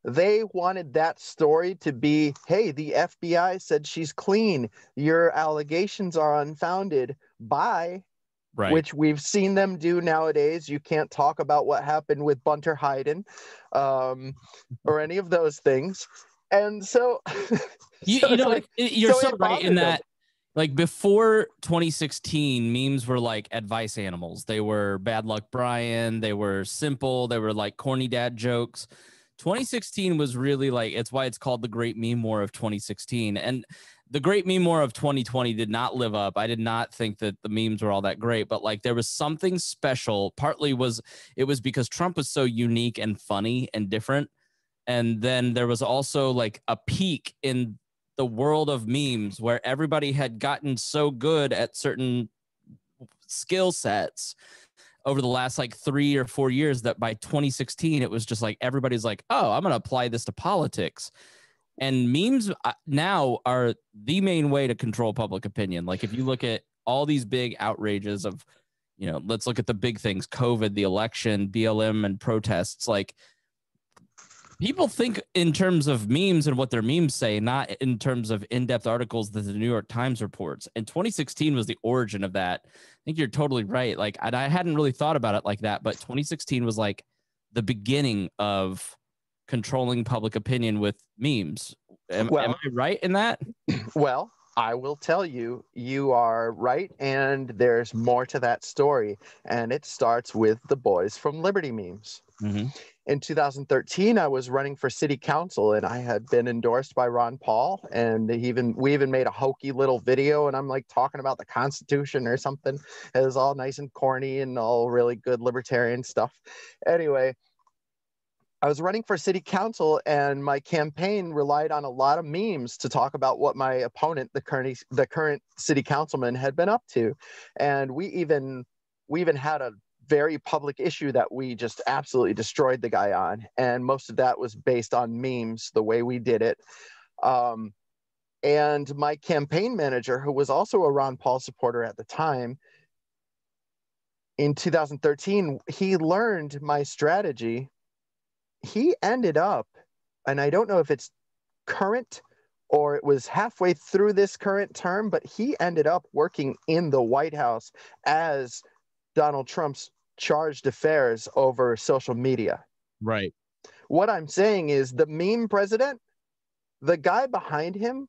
[SPEAKER 2] They wanted that story to be hey, the FBI said she's clean. Your allegations are unfounded. Bye.
[SPEAKER 1] Right.
[SPEAKER 2] Which we've seen them do nowadays. You can't talk about what happened with Bunter Hyden um, or any of those things. And so,
[SPEAKER 1] you,
[SPEAKER 2] so
[SPEAKER 1] you know,
[SPEAKER 2] like,
[SPEAKER 1] you're
[SPEAKER 2] so
[SPEAKER 1] so, right in
[SPEAKER 2] that. them.
[SPEAKER 1] Like before 2016 memes were like advice animals. They were bad luck brian they were simple they were like corny dad jokes. 2016 was really like it's why it's called the great meme war of 2016 and the great meme war of 2020 did not live up. I did not think that the memes were all that great but like there was something special. Partly was it was because trump was so unique and funny and different. And then there was also like a peak in the world of memes where everybody had gotten so good at certain skill sets over the last like three or four years that by 2016 it was just like everybody's like oh i'm going to apply this to politics. And memes uh, now are the main way to control public opinion. Like if you look at all these big outrages of you know let's look at the big things covid the election blm and protests like people think in terms of memes and what their memes say, not in terms of in-depth articles that the New York Times reports. And 2016 was the origin of that. I think you're totally right. Like, and I hadn't really thought about it like that, but 2016 was like the beginning of controlling public opinion with memes. Am,
[SPEAKER 2] Well-
[SPEAKER 1] am I right in that?
[SPEAKER 2] Well, I will tell you, you are right. And there's more to that story. And it starts with the boys from Liberty Memes.
[SPEAKER 1] Mm-hmm.
[SPEAKER 2] In 2013, I was running for city council and I had been endorsed by Ron Paul. And even we even made a hokey little video and I'm like talking about the Constitution or something. It was all nice and corny and all really good libertarian stuff. Anyway, I was running for city council and my campaign relied on a lot of memes to talk about what my opponent, the current the current city councilman, had been up to. And we even we even had a very public issue that we just absolutely destroyed the guy on. And most of that was based on memes, the way we did it. Um, and my campaign manager, who was also a Ron Paul supporter at the time, in 2013, he learned my strategy. He ended up, and I don't know if it's current or it was halfway through this current term, but he ended up working in the White House as Donald Trump's charged affairs over social media.
[SPEAKER 1] Right.
[SPEAKER 2] What I'm saying is the meme president, the guy behind him,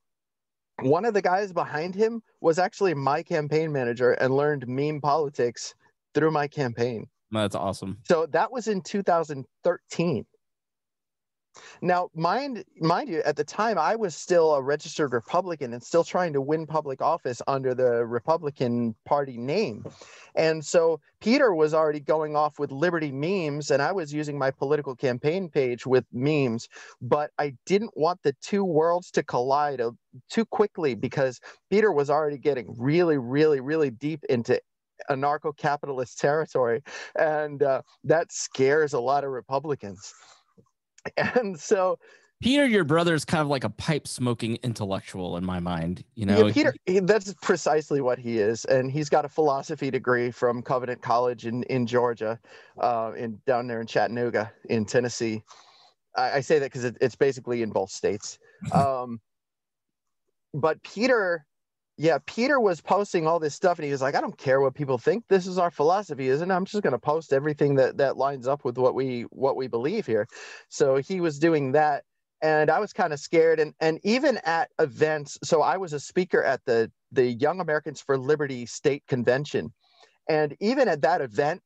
[SPEAKER 2] one of the guys behind him was actually my campaign manager and learned meme politics through my campaign.
[SPEAKER 1] That's awesome.
[SPEAKER 2] So that was in 2013. Now, mind mind you, at the time I was still a registered Republican and still trying to win public office under the Republican Party name. And so Peter was already going off with Liberty memes, and I was using my political campaign page with memes. But I didn't want the two worlds to collide uh, too quickly because Peter was already getting really, really, really deep into anarcho capitalist territory. And uh, that scares a lot of Republicans. and so
[SPEAKER 1] Peter, your brother is kind of like a pipe smoking intellectual in my mind. You know,
[SPEAKER 2] yeah, Peter, he, that's precisely what he is, and he's got a philosophy degree from Covenant College in in Georgia, uh, in down there in Chattanooga, in Tennessee. I, I say that because it, it's basically in both states. Um, but Peter, yeah, Peter was posting all this stuff, and he was like, "I don't care what people think. This is our philosophy, isn't it? I'm just going to post everything that that lines up with what we what we believe here." So he was doing that, and I was kind of scared. And and even at events, so I was a speaker at the the Young Americans for Liberty State Convention, and even at that event,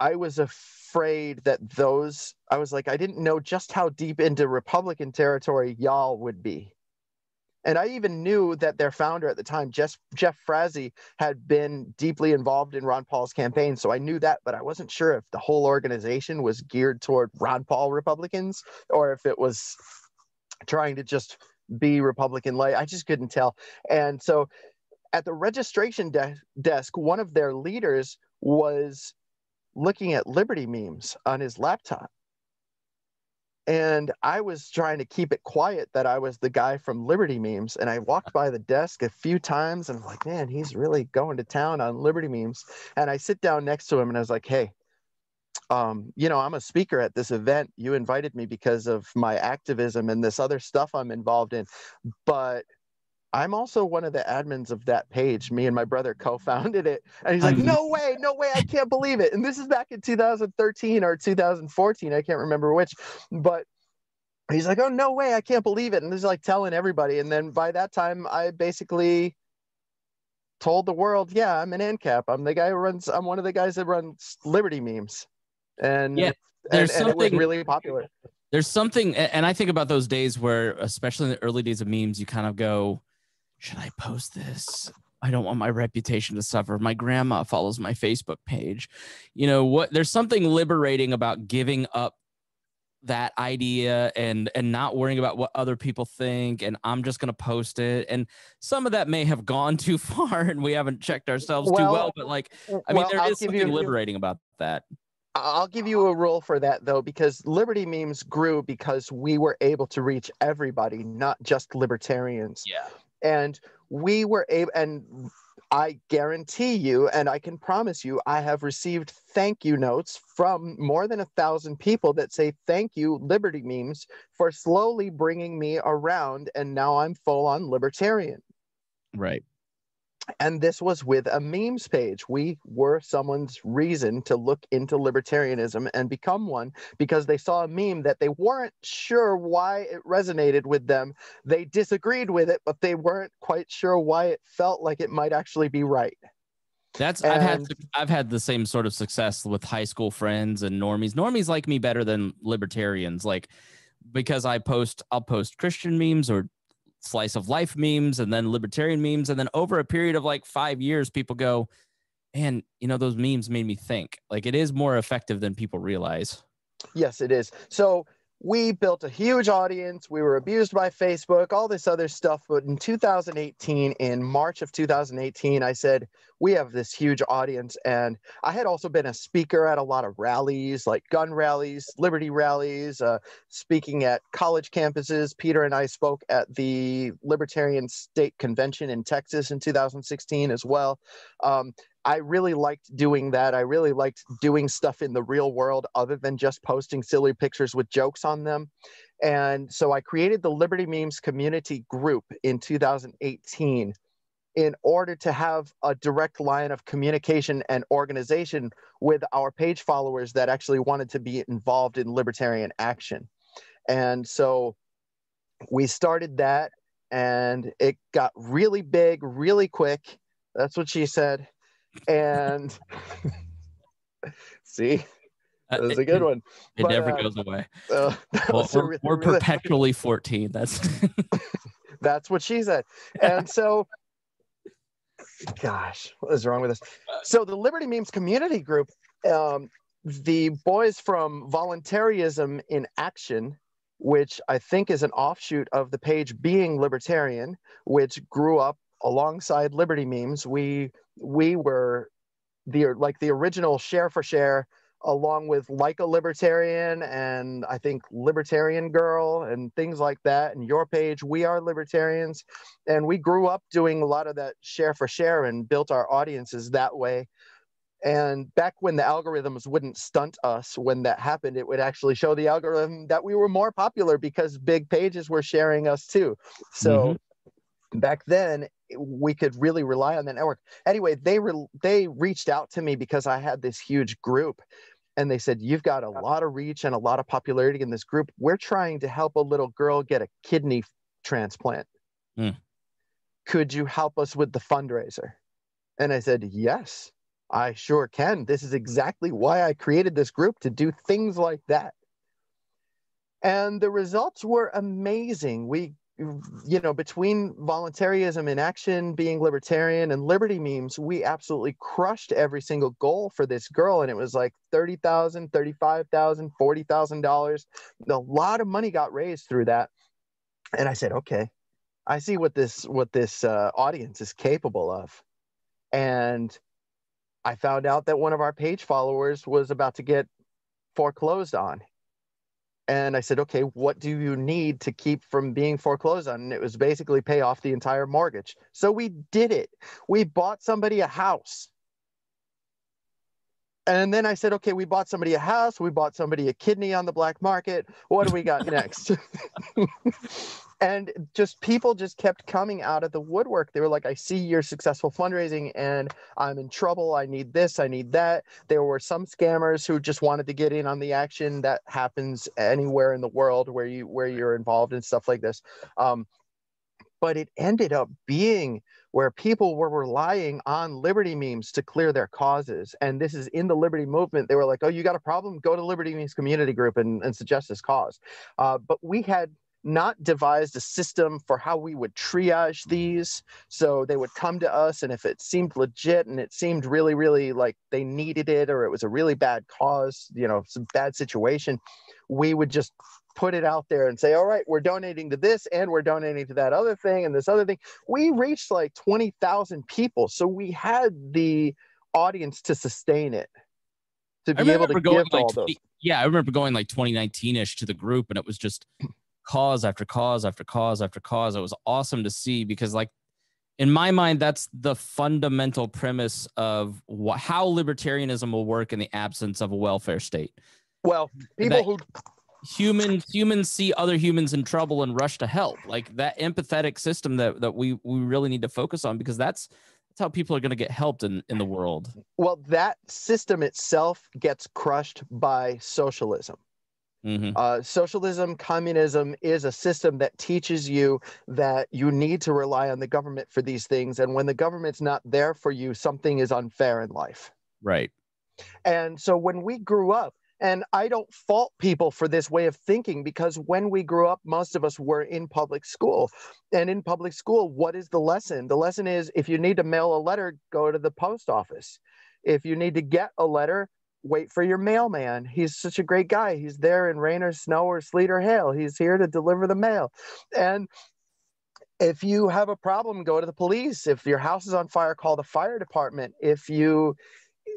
[SPEAKER 2] I was afraid that those I was like, I didn't know just how deep into Republican territory y'all would be and I even knew that their founder at the time, Jeff, Jeff Frazee, had been deeply involved in Ron Paul's campaign. So I knew that, but I wasn't sure if the whole organization was geared toward Ron Paul Republicans or if it was trying to just be Republican light. I just couldn't tell. And so at the registration de- desk, one of their leaders was looking at Liberty memes on his laptop and I was trying to keep it quiet that I was the guy from Liberty Memes. And I walked by the desk a few times and I'm like, man, he's really going to town on Liberty Memes. And I sit down next to him and I was like, hey, um, you know, I'm a speaker at this event. You invited me because of my activism and this other stuff I'm involved in. But I'm also one of the admins of that page. Me and my brother co-founded it. And he's like, mm-hmm. no way, no way, I can't believe it. And this is back in 2013 or 2014. I can't remember which, but he's like, oh, no way, I can't believe it. And this is like telling everybody. And then by that time, I basically told the world, yeah, I'm an ANCAP. I'm the guy who runs, I'm one of the guys that runs Liberty memes. And,
[SPEAKER 1] yeah,
[SPEAKER 2] and, and it was really popular.
[SPEAKER 1] There's something, and I think about those days where, especially in the early days of memes, you kind of go, should I post this? I don't want my reputation to suffer. My grandma follows my Facebook page. You know what? There's something liberating about giving up that idea and and not worrying about what other people think and I'm just going to post it and some of that may have gone too far and we haven't checked ourselves well, too well but like I mean there I'll is something you, liberating about that.
[SPEAKER 2] I'll give you a rule for that though because Liberty memes grew because we were able to reach everybody not just libertarians.
[SPEAKER 1] Yeah
[SPEAKER 2] and we were able and I guarantee you, and I can promise you, I have received thank you notes from more than a thousand people that say, Thank you, Liberty Memes, for slowly bringing me around. And now I'm full on libertarian.
[SPEAKER 1] Right
[SPEAKER 2] and this was with a memes page. We were someone's reason to look into libertarianism and become one because they saw a meme that they weren't sure why it resonated with them. They disagreed with it, but they weren't quite sure why it felt like it might actually be right.
[SPEAKER 1] That's and, I've had I've had the same sort of success with high school friends and normies. Normies like me better than libertarians, like because I post I'll post Christian memes or slice of life memes and then libertarian memes. And then over a period of like five years, people go, man, you know, those memes made me think. Like it is more effective than people realize.
[SPEAKER 2] Yes, it is. So we built a huge audience. We were abused by Facebook, all this other stuff. But in 2018, in March of 2018, I said, We have this huge audience. And I had also been a speaker at a lot of rallies, like gun rallies, liberty rallies, uh, speaking at college campuses. Peter and I spoke at the Libertarian State Convention in Texas in 2016 as well. Um, I really liked doing that. I really liked doing stuff in the real world other than just posting silly pictures with jokes on them. And so I created the Liberty Memes community group in 2018 in order to have a direct line of communication and organization with our page followers that actually wanted to be involved in libertarian action. And so we started that and it got really big really quick. That's what she said and see That was a good one.
[SPEAKER 1] It but, never uh, goes away. Uh, well, we're,
[SPEAKER 2] really,
[SPEAKER 1] we're perpetually 14. That's
[SPEAKER 2] that's what she said. And so, gosh, what is wrong with us? So the Liberty Memes community group, um, the boys from Voluntaryism in Action, which I think is an offshoot of the page Being Libertarian, which grew up alongside Liberty Memes. We we were the like the original share for share along with like a libertarian and i think libertarian girl and things like that and your page we are libertarians and we grew up doing a lot of that share for share and built our audiences that way and back when the algorithms wouldn't stunt us when that happened it would actually show the algorithm that we were more popular because big pages were sharing us too so mm-hmm. back then we could really rely on the network. Anyway, they re- they reached out to me because I had this huge group and they said you've got a lot of reach and a lot of popularity in this group. We're trying to help a little girl get a kidney transplant. Mm. Could you help us with the fundraiser? And I said, "Yes, I sure can. This is exactly why I created this group to do things like that." And the results were amazing. We you know, between voluntaryism in action, being libertarian, and liberty memes, we absolutely crushed every single goal for this girl. And it was like $30,000, $35,000, $40,000. A lot of money got raised through that. And I said, okay, I see what this, what this uh, audience is capable of. And I found out that one of our page followers was about to get foreclosed on and I said, okay, what do you need to keep from being foreclosed on? And it was basically pay off the entire mortgage. So we did it. We bought somebody a house. And then I said, okay, we bought somebody a house. We bought somebody a kidney on the black market. What do we got next? and just people just kept coming out of the woodwork. They were like i see your successful fundraising and i'm in trouble. I need this i need that. There were some scammers who just wanted to get in on the action that happens anywhere in the world where you where you're involved in stuff like this. Um, but it ended up being where people were relying on liberty memes to clear their causes. And this is in the liberty movement. They were like oh you got a problem? Go to liberty memes community group and, and suggest this cause. Uh, but we had not devised a system for how we would triage these. So they would come to us, and if it seemed legit and it seemed really, really like they needed it or it was a really bad cause, you know, some bad situation, we would just put it out there and say, all right, we're donating to this and we're donating to that other thing and this other thing. We reached like 20,000 people. So we had the audience to sustain it to be able to give like all 20, those.
[SPEAKER 1] Yeah, I remember going like 2019 ish to the group and it was just cause after cause after cause after cause. It was awesome to see because, like, in my mind, that's the fundamental premise of wh- how libertarianism will work in the absence of a welfare state.
[SPEAKER 2] Well, people that who
[SPEAKER 1] humans humans see other humans in trouble and rush to help, like that empathetic system that that we we really need to focus on because that's that's how people are going to get helped in in the world.
[SPEAKER 2] Well, that system itself gets crushed by socialism. Mm-hmm. Uh, socialism, communism is a system that teaches you that you need to rely on the government for these things. And when the government's not there for you, something is unfair in life.
[SPEAKER 1] Right.
[SPEAKER 2] And so when we grew up, and I don't fault people for this way of thinking because when we grew up, most of us were in public school. And in public school, what is the lesson? The lesson is if you need to mail a letter, go to the post office. If you need to get a letter, wait for your mailman. He's such a great guy. He's there in rain or snow or sleet or hail. He's here to deliver the mail. And if you have a problem, go to the police. If your house is on fire, call the fire department. If you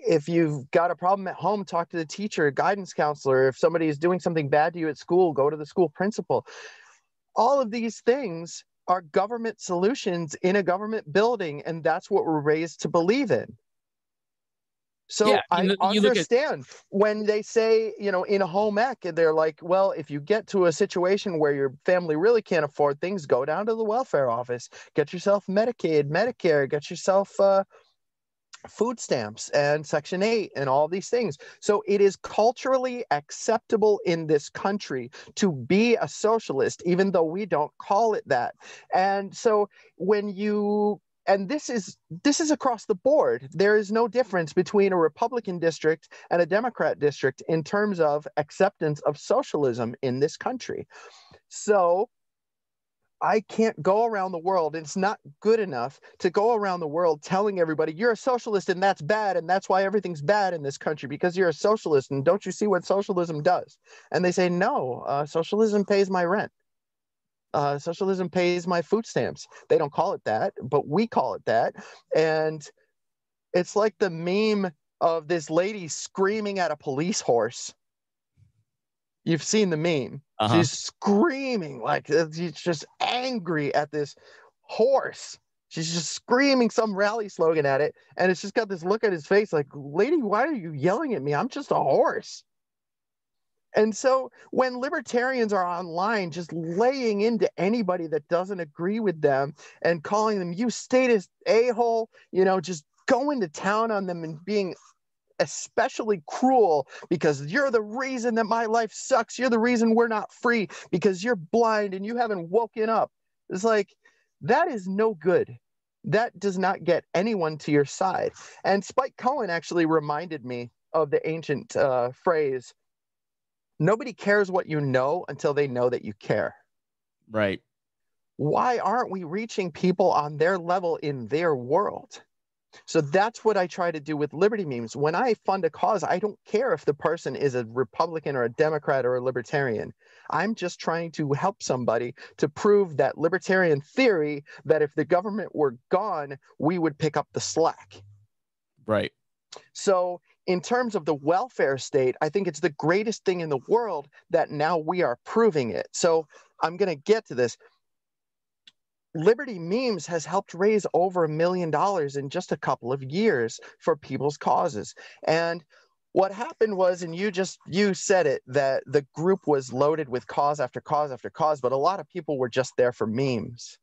[SPEAKER 2] if you've got a problem at home, talk to the teacher, guidance counselor. If somebody is doing something bad to you at school, go to the school principal. All of these things are government solutions in a government building, and that's what we're raised to believe in. So yeah, I understand at- when they say, you know, in a home ec, they're like, well, if you get to a situation where your family really can't afford things, go down to the welfare office, get yourself Medicaid, Medicare, get yourself uh, food stamps and Section 8 and all these things. So it is culturally acceptable in this country to be a socialist, even though we don't call it that. And so when you and this is this is across the board there is no difference between a republican district and a democrat district in terms of acceptance of socialism in this country so I can't go around the world. It's not good enough to go around the world telling everybody you're a socialist and that's bad and that's why everything's bad in this country because you're a socialist and don't you see what socialism does? And they say no, uh, socialism pays my rent. Uh, socialism pays my food stamps. They don't call it that, but we call it that. And it's like the meme of this lady screaming at a police horse. You've seen the meme. Uh-huh. She's screaming like uh, she's just angry at this horse. She's just screaming some rally slogan at it. And it's just got this look at his face like, lady, why are you yelling at me? I'm just a horse. And so when libertarians are online just laying into anybody that doesn't agree with them and calling them you statist a-hole, you know, just going to town on them and being especially cruel because you're the reason that my life sucks. You're the reason we're not free because you're blind and you haven't woken up. It's like that is no good. That does not get anyone to your side. And Spike Cohen actually reminded me of the ancient uh, phrase nobody cares what you know until they know that you care.
[SPEAKER 1] Right.
[SPEAKER 2] Why aren't we reaching people on their level in their world? So that's what I try to do with Liberty memes. When I fund a cause, I don't care if the person is a Republican or a Democrat or a Libertarian. I'm just trying to help somebody to prove that Libertarian theory that if the government were gone, we would pick up the slack.
[SPEAKER 1] Right.
[SPEAKER 2] So in terms of the welfare state, I think it's the greatest thing in the world that now we are proving it. So I'm going to get to this. Liberty Memes has helped raise over a million dollars in just a couple of years for people's causes. And what happened was, and you just you said it, that the group was loaded with cause after cause after cause, but a lot of people were just there for memes.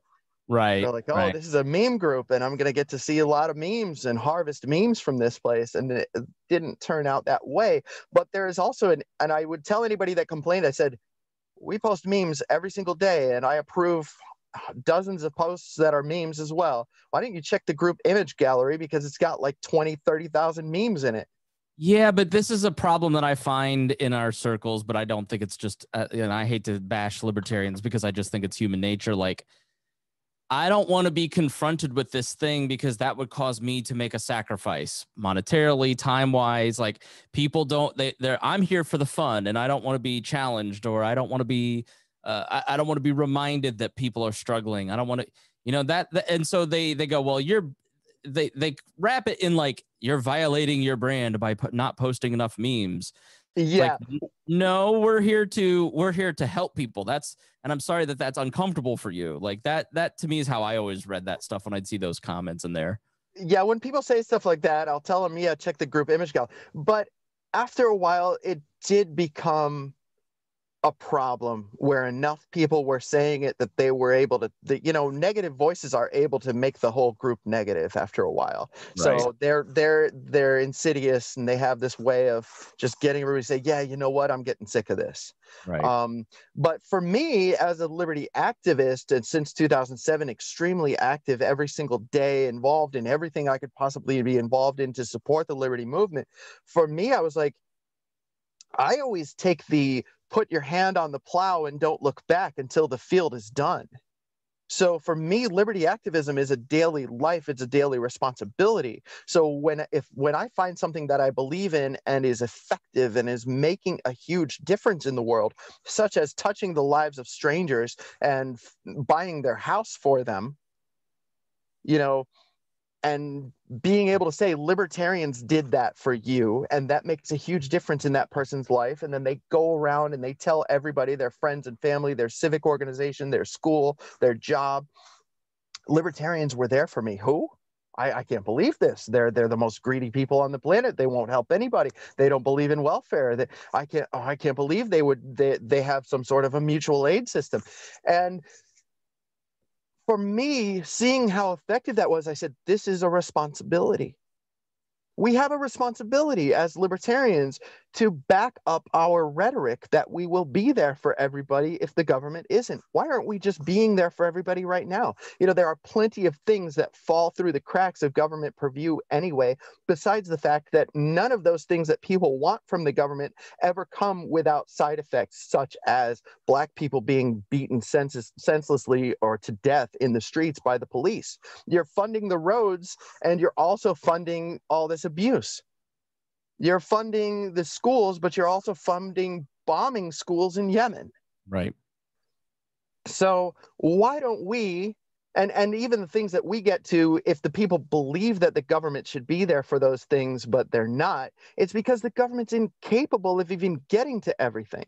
[SPEAKER 1] Right.
[SPEAKER 2] They're like, oh,
[SPEAKER 1] right.
[SPEAKER 2] this is a meme group, and I'm going to get to see a lot of memes and harvest memes from this place. And it didn't turn out that way. But there is also an, and I would tell anybody that complained, I said, we post memes every single day, and I approve dozens of posts that are memes as well. Why don't you check the group image gallery because it's got like 20, 30,000 memes in it.
[SPEAKER 1] Yeah, but this is a problem that I find in our circles, but I don't think it's just, uh, and I hate to bash libertarians because I just think it's human nature. Like, I don't want to be confronted with this thing because that would cause me to make a sacrifice monetarily, time wise. Like people don't they they're I'm here for the fun and I don't want to be challenged or I don't want to be uh, I, I don't want to be reminded that people are struggling. I don't want to, you know, that, that and so they they go, well, you're they they wrap it in like you're violating your brand by not posting enough memes.
[SPEAKER 2] Yeah.
[SPEAKER 1] Like, no, we're here to we're here to help people. That's and I'm sorry that that's uncomfortable for you. Like that that to me is how I always read that stuff when I'd see those comments in there.
[SPEAKER 2] Yeah, when people say stuff like that, I'll tell them, yeah, check the group image gallery. But after a while, it did become a problem where enough people were saying it that they were able to the, you know negative voices are able to make the whole group negative after a while. Right. so they're they're they're insidious and they have this way of just getting everybody to say yeah you know what? I'm getting sick of this.
[SPEAKER 1] Right.
[SPEAKER 2] Um but for me as a liberty activist and since 2007 extremely active every single day involved in everything i could possibly be involved in to support the liberty movement for me i was like I always take the put your hand on the plow and don't look back until the field is done. So for me, liberty activism is a daily life. It's a daily responsibility. So when if when I find something that I believe in and is effective and is making a huge difference in the world, such as touching the lives of strangers and buying their house for them, you know, and being able to say libertarians did that for you and that makes a huge difference in that person's life and then they go around and they tell everybody their friends and family their civic organization their school their job libertarians were there for me who I, I, can't believe this. They're they're the most greedy people on the planet. They won't help anybody. They don't believe in welfare. They, I can't oh, I can't believe they would they they have some sort of a mutual aid system. And for me, seeing how effective that was, I said, this is a responsibility. We have a responsibility as libertarians to back up our rhetoric that we will be there for everybody if the government isn't. Why aren't we just being there for everybody right now? You know, there are plenty of things that fall through the cracks of government purview anyway, besides the fact that none of those things that people want from the government ever come without side effects, such as Black people being beaten senseless, senselessly or to death in the streets by the police. You're funding the roads and you're also funding all this abuse. You're funding the schools, but you're also funding bombing schools in Yemen.
[SPEAKER 1] Right.
[SPEAKER 2] So why don't we and and even the things that we get to if the people believe that the government should be there for those things but they're not it's because the government's incapable of even getting to everything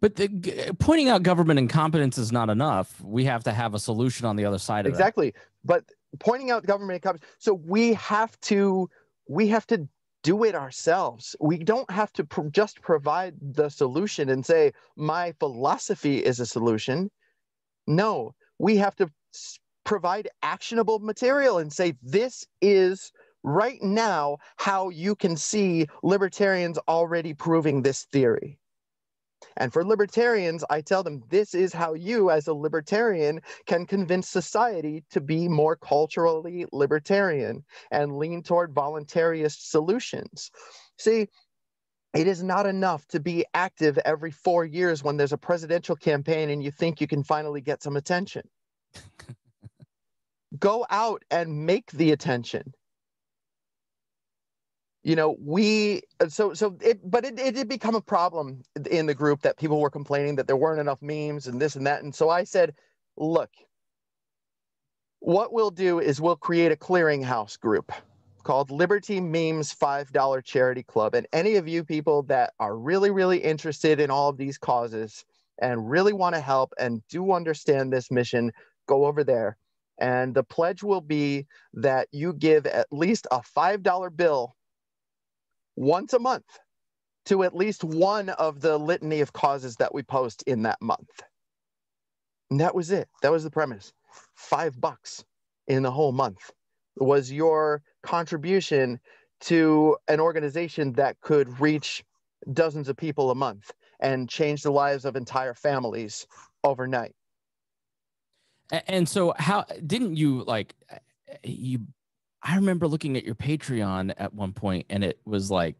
[SPEAKER 1] but the, pointing out government incompetence is not enough we have to have a solution on the other side of
[SPEAKER 2] exactly but pointing out government incompetence so we have to we have to do it ourselves. We don't have to pr- just provide the solution and say, my philosophy is a solution. No, we have to provide actionable material and say, this is right now how you can see libertarians already proving this theory. And for libertarians, I tell them this is how you, as a libertarian, can convince society to be more culturally libertarian and lean toward voluntarist solutions. See, it is not enough to be active every four years when there's a presidential campaign and you think you can finally get some attention. Go out and make the attention you know we uh, so so it but it, it did become a problem in the group that people were complaining that there weren't enough memes and this and that. And so i said look what we'll do is we'll create a clearinghouse group called liberty memes $5 charity club. And any of you people that are really really interested in all of these causes and really want to help and do understand this mission go over there. And the pledge will be that you give at least a $5 bill once a month to at least one of the litany of causes that we post in that month. And that was it. That was the premise. Five bucks in the whole month was your contribution to an organization that could reach dozens of people a month and change the lives of entire families overnight.
[SPEAKER 1] And so, how didn't you like you I remember looking at your Patreon at one point, and it was like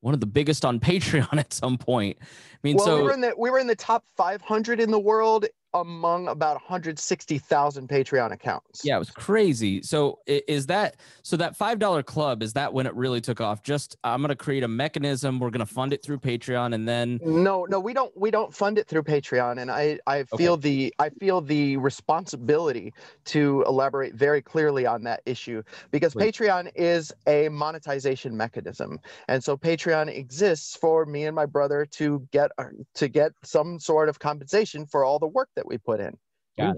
[SPEAKER 1] one of the biggest on Patreon at some point. I mean,
[SPEAKER 2] well,
[SPEAKER 1] so
[SPEAKER 2] we were in the we were in the top 500 in the world among about 160,000 Patreon accounts.
[SPEAKER 1] Yeah, it was crazy. So is that so that $5 club is that when it really took off? Just I'm going to create a mechanism, we're going to fund it through Patreon and then
[SPEAKER 2] No, no, we don't we don't fund it through Patreon and I I feel okay. the I feel the responsibility to elaborate very clearly on that issue because. Patreon is a monetization mechanism. And so Patreon exists for me and my brother to get uh, to get some sort of compensation for all the work that that we put in.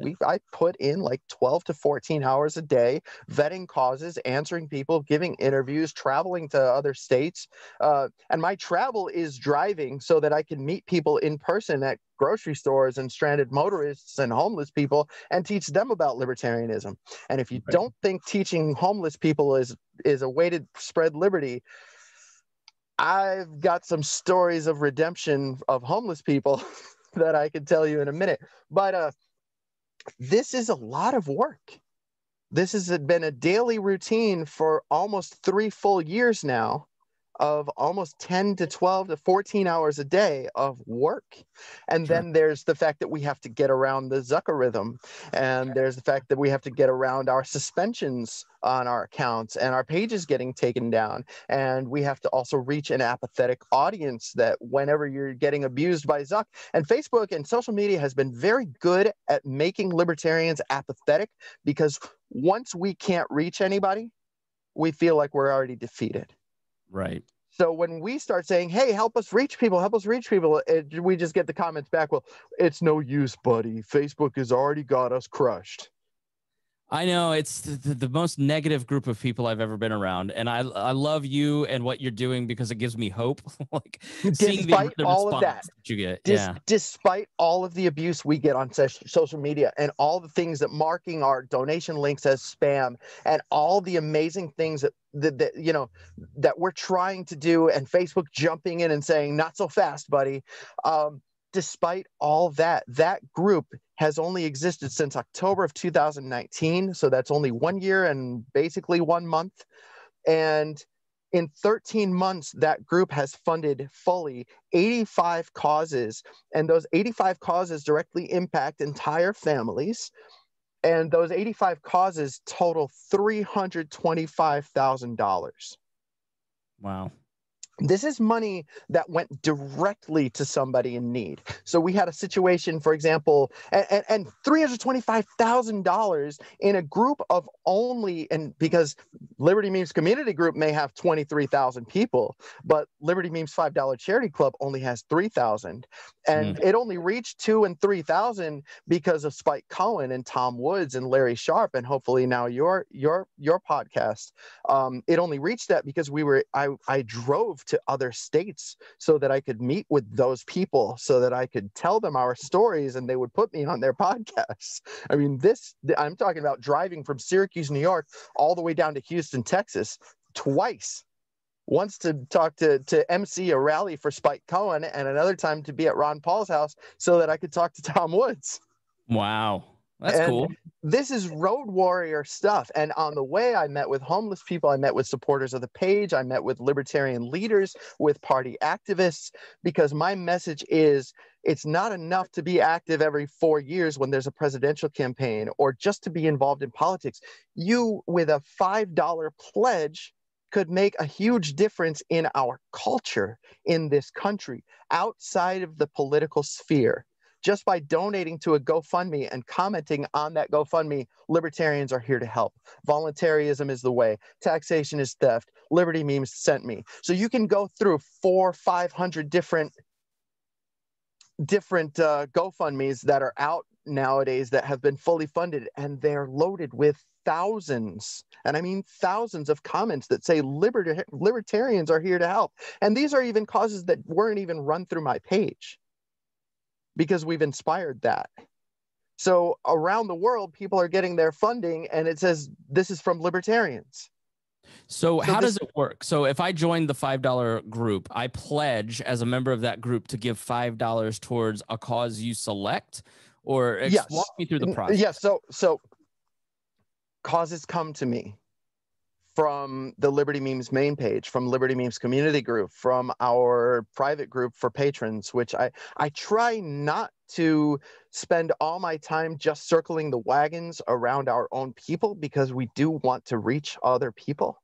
[SPEAKER 2] We, I put in like 12 to 14 hours a day, vetting causes, answering people, giving interviews, traveling to other states. Uh, and my travel is driving so that I can meet people in person at grocery stores and stranded motorists and homeless people and teach them about libertarianism. And if you right. don't think teaching homeless people is, is a way to spread liberty, I've got some stories of redemption of homeless people that I can tell you in a minute. But uh, this is a lot of work. This has been a daily routine for almost three full years now of almost 10 to 12 to 14 hours a day of work. And sure. then there's the fact that we have to get around the Zucker rhythm. And there's the fact that we have to get around our suspensions on our accounts and our pages getting taken down. And we have to also reach an apathetic audience that whenever you're getting abused by Zuck and Facebook and social media has been very good at making libertarians apathetic because once we can't reach anybody, we feel like we're already defeated.
[SPEAKER 1] Right.
[SPEAKER 2] So when we start saying, "Hey, help us reach people, help us reach people," it, we just get the comments back. Well, it's no use, buddy. Facebook has already got us crushed.
[SPEAKER 1] I know it's the, the, most negative group of people I've ever been around, and I I love you and what you're doing because it gives me hope. like
[SPEAKER 2] despite all of that,
[SPEAKER 1] that, you get,
[SPEAKER 2] dis-
[SPEAKER 1] yeah.
[SPEAKER 2] Despite all of the abuse we get on social media and all the things that marking our donation links as spam and all the amazing things that that, that you know that we're trying to do, and Facebook jumping in and saying, "Not so fast, buddy." Um, despite all that, that group has only existed since October of 2019. So that's only one year and basically one month. And in 13 months, that group has funded fully 85 causes. And those 85 causes directly impact entire families. And those 85 causes total $325,000.
[SPEAKER 1] Wow
[SPEAKER 2] this is money that went directly to somebody in need. So we had a situation, for example, and, and, and $325,000 in a group of only, and because Liberty Memes Community Group may have 23,000 people, but Liberty Memes $5 Charity Club only has 3,000. And mm. it only reached two and 3,000 because of Spike Cohen and Tom Woods and Larry Sharpe. and hopefully now your, your, your podcast. Um, it only reached that because we were, I, I drove to other states so that I could meet with those people so that I could tell them our stories and they would put me on their podcasts. I mean, this, I'm talking about driving from Syracuse, New York, all the way down to Houston, Texas, twice. Once to talk to, to MC a rally for Spike Cohen, and another time to be at Ron Paul's house so that I could talk to Tom Woods.
[SPEAKER 1] Wow. That's
[SPEAKER 2] and
[SPEAKER 1] cool.
[SPEAKER 2] This is road warrior stuff. And on the way, I met with homeless people. I met with supporters of the page. I met with libertarian leaders, with party activists, because my message is it's not enough to be active every four years when there's a presidential campaign or just to be involved in politics. You, with a $5 pledge, could make a huge difference in our culture in this country outside of the political sphere just by donating to a GoFundMe and commenting on that GoFundMe, libertarians are here to help. Voluntarism is the way. Taxation is theft. Liberty memes sent me. So you can go through four, 500 different different uh, GoFundMe's that are out nowadays that have been fully funded and they're loaded with thousands and i mean thousands of comments that say Liberta- libertarians are here to help and these are even causes that weren't even run through my page because we've inspired that. So around the world, people are getting their funding, and it says this is from libertarians.
[SPEAKER 1] So, so how this, does it work? So if I join the five dollar group, I pledge as a member of that group to give five dollars towards a cause you select, or yes. walk me through the process.
[SPEAKER 2] Yes. Yeah, so so causes come to me from the Liberty Memes main page, from Liberty Memes community group, from our private group for patrons, which I, I try not to spend all my time just circling the wagons around our own people because we do want to reach other people.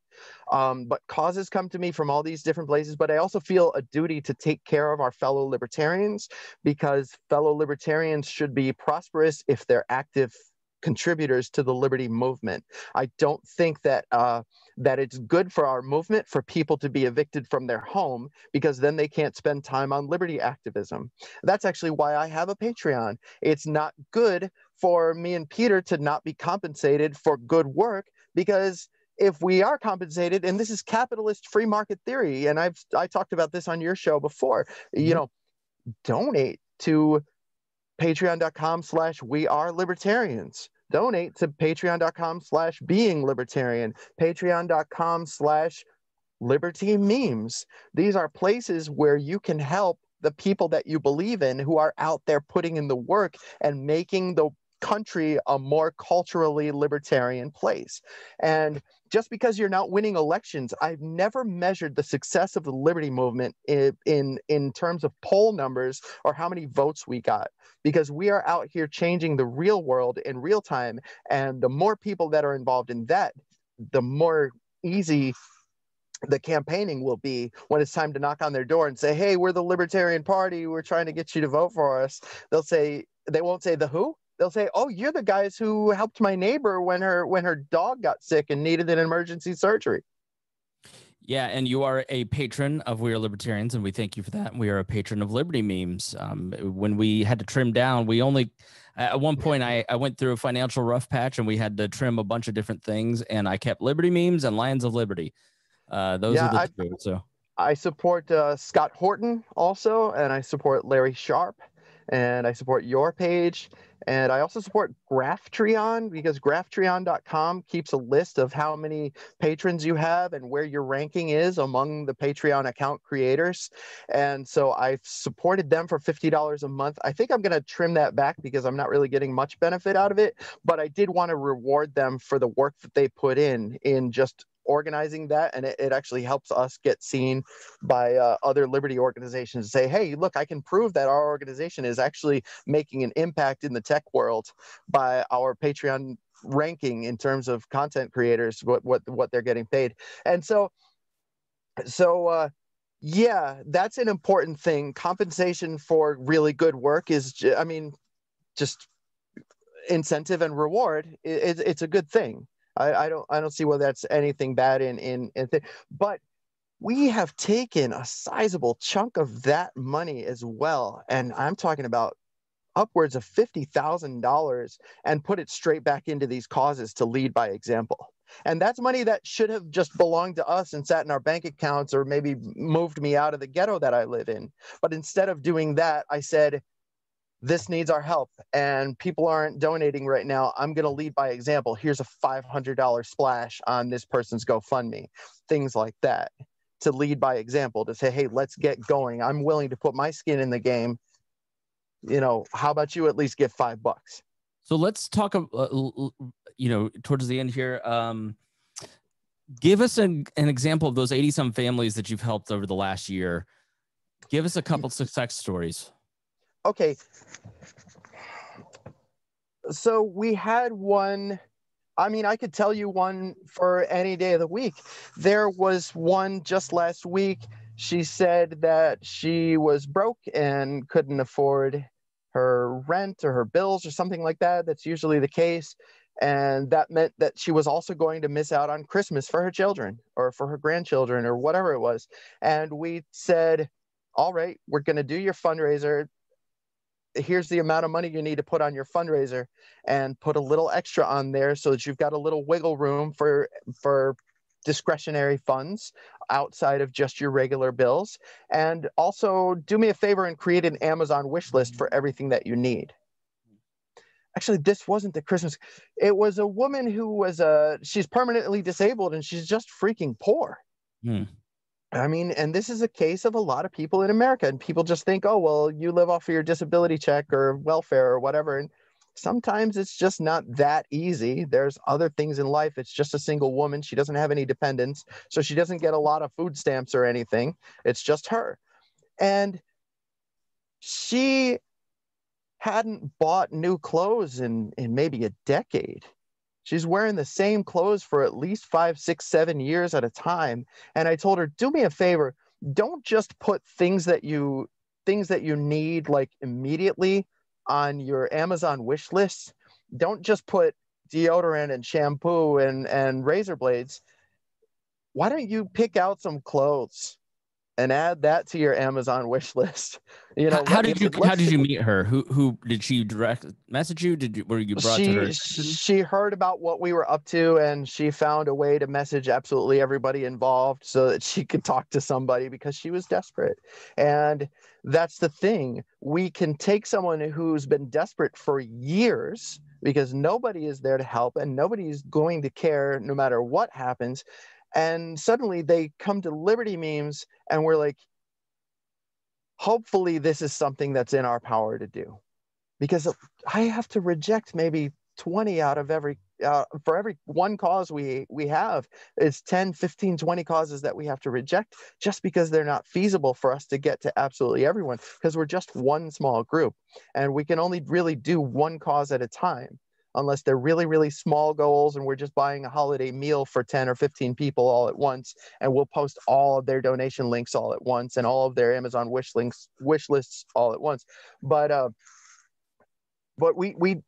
[SPEAKER 2] Um, but causes come to me from all these different places. But I also feel a duty to take care of our fellow libertarians because fellow libertarians should be prosperous if they're active contributors to the liberty movement. I don't think that uh, that it's good for our movement for people to be evicted from their home because then they can't spend time on liberty activism. That's actually why I have a Patreon. It's not good for me and Peter to not be compensated for good work because if we are compensated and this is capitalist free market theory and I've I talked about this on your show before, mm-hmm. you know, donate to patreon.com slash we are libertarians. Donate to patreon.com slash being libertarian. Patreon.com slash liberty memes. These are places where you can help the people that you believe in who are out there putting in the work and making the country a more culturally libertarian place. And just because you're not winning elections i've never measured the success of the liberty movement in, in in terms of poll numbers or how many votes we got because we are out here changing the real world in real time. And the more people that are involved in that the more easy the campaigning will be when it's time to knock on their door and say hey we're the libertarian party. We're trying to get you to vote for us. They'll say they won't say the who they'll say, "Oh, you're the guys who helped my neighbor when her when her dog got sick and needed an emergency surgery."
[SPEAKER 1] Yeah, and you are a patron of We Are Libertarians, and we thank you for that. We are a patron of Liberty Memes. Um, when we had to trim down, we only at one point I, I went through a financial rough patch and we had to trim a bunch of different things, and I kept Liberty Memes and Lions of Liberty. Uh, those yeah, are the I, two. So
[SPEAKER 2] I support uh, Scott Horton also, and I support Larry Sharpe, and I support your page, and I also support Graphtreon because graphtreon.com keeps a list of how many patrons you have and where your ranking is among the Patreon account creators. And so I've supported them for $50 a month. I think I'm going to trim that back because I'm not really getting much benefit out of it, but I did want to reward them for the work that they put in in just organizing that and it, it actually helps us get seen by uh, other liberty organizations say hey look i can prove that our organization is actually making an impact in the tech world by our patreon ranking in terms of content creators what what, what they're getting paid. And so so uh yeah that's an important thing. Compensation for really good work is i mean just incentive and reward it, it's a good thing I, I don't I don't see whether that's anything bad in in, in th- but we have taken a sizable chunk of that money as well. And I'm talking about upwards of $50,000 and put it straight back into these causes to lead by example. And that's money that should have just belonged to us and sat in our bank accounts or maybe moved me out of the ghetto that I live in. But instead of doing that, I said, this needs our help and people aren't donating right now i'm going to lead by example. Here's a $500 splash on this person's gofundme things like that to lead by example to say hey let's get going. I'm willing to put my skin in the game. You know how about you at least give five bucks?
[SPEAKER 1] So let's talk uh, you know towards the end here um give us an, an example of those 80 some families that you've helped over the last year. Give us a couple success stories
[SPEAKER 2] okay. So we had one. I mean, I could tell you one for any day of the week. There was one just last week. She said that she was broke and couldn't afford her rent or her bills or something like that. That's usually the case. And that meant that she was also going to miss out on Christmas for her children or for her grandchildren or whatever it was. And we said, all right, we're going to do your fundraiser here's the amount of money you need to put on your fundraiser and put a little extra on there so that you've got a little wiggle room for for discretionary funds outside of just your regular bills. And also do me a favor and create an amazon wish list for everything that you need. Actually this wasn't the christmas it was a woman who was a uh, she's permanently disabled and she's just freaking poor. Hmm. I mean, and this is a case of a lot of people in America, and people just think, oh, well, you live off of your disability check or welfare or whatever. And sometimes it's just not that easy. There's other things in life. It's just a single woman. She doesn't have any dependents. So she doesn't get a lot of food stamps or anything. It's just her. And she hadn't bought new clothes in, in maybe a decade. She's wearing the same clothes for at least five, six, seven years at a time. And I told her, do me a favor, don't just put things that you things that you need like immediately on your Amazon wish list. Don't just put deodorant and shampoo and, and razor blades. Why don't you pick out some clothes? And add that to your Amazon wish list. You know,
[SPEAKER 1] how, how did you how did you meet her? Who who did she direct message you? Did you were you brought
[SPEAKER 2] she,
[SPEAKER 1] to her?
[SPEAKER 2] She heard about what we were up to, and she found a way to message absolutely everybody involved so that she could talk to somebody because she was desperate. And that's the thing. We can take someone who's been desperate for years because nobody is there to help and nobody's going to care no matter what happens and suddenly they come to liberty memes and we're like hopefully this is something that's in our power to do. Because i have to reject maybe 20 out of every uh, for every one cause we we have it's 10 15 20 causes that we have to reject just because they're not feasible for us to get to absolutely everyone because we're just one small group and we can only really do one cause at a time unless they're really, really small goals and we're just buying a holiday meal for 10 or 15 people all at once. And we'll post all of their donation links all at once and all of their Amazon wish links, wish lists all at once. But, uh, but we, we,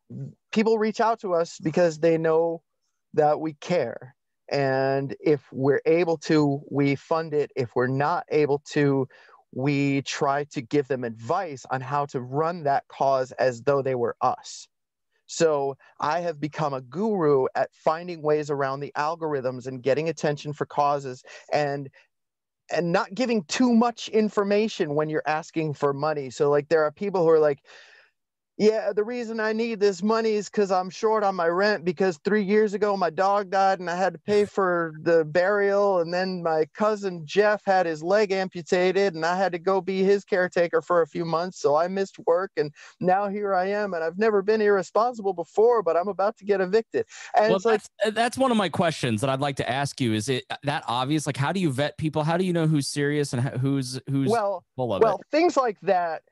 [SPEAKER 2] people reach out to us because they know that we care And if we're able to, we fund it. If we're not able to, we try to give them advice on how to run that cause as though they were us. So I have become a guru at finding ways around the algorithms and getting attention for causes and and not giving too much information when you're asking for money. So like there are people who are like, yeah, the reason I need this money is because I'm short on my rent because three years ago my dog died and I had to pay for the burial. And then my cousin Jeff had his leg amputated and I had to go be his caretaker for a few months. So I missed work and now here I am. And I've never been irresponsible before, but I'm about to get evicted. And
[SPEAKER 1] well, that's, like, that's one of my questions that I'd like to ask you. Is it uh, that obvious? Like, how do you vet people? How do you know who's serious and who's, who's
[SPEAKER 2] well, full of well, it? things like that